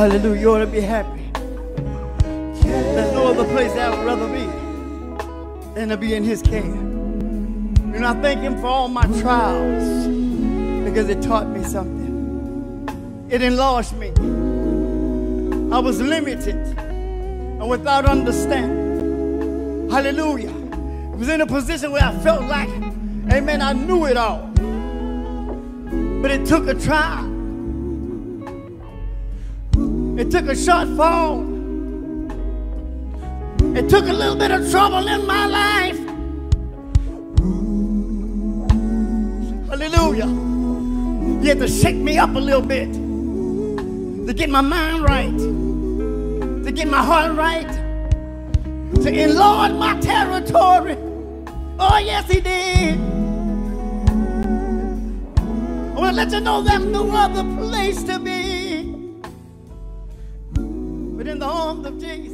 Hallelujah. You ought to be happy. There's no other place I would rather be than to be in His care. And I thank Him for all my trials because it taught me something. It enlarged me. I was limited and without understanding. Hallelujah. I was in a position where I felt like, amen, I knew it all. But it took a trial. It took a short fall. It took a little bit of trouble in my life. Hallelujah. You had to shake me up a little bit to get my mind right, to get my heart right, to enlarge my territory. Oh, yes, He did. I want to let you know there's no other place to be arms of Jesus.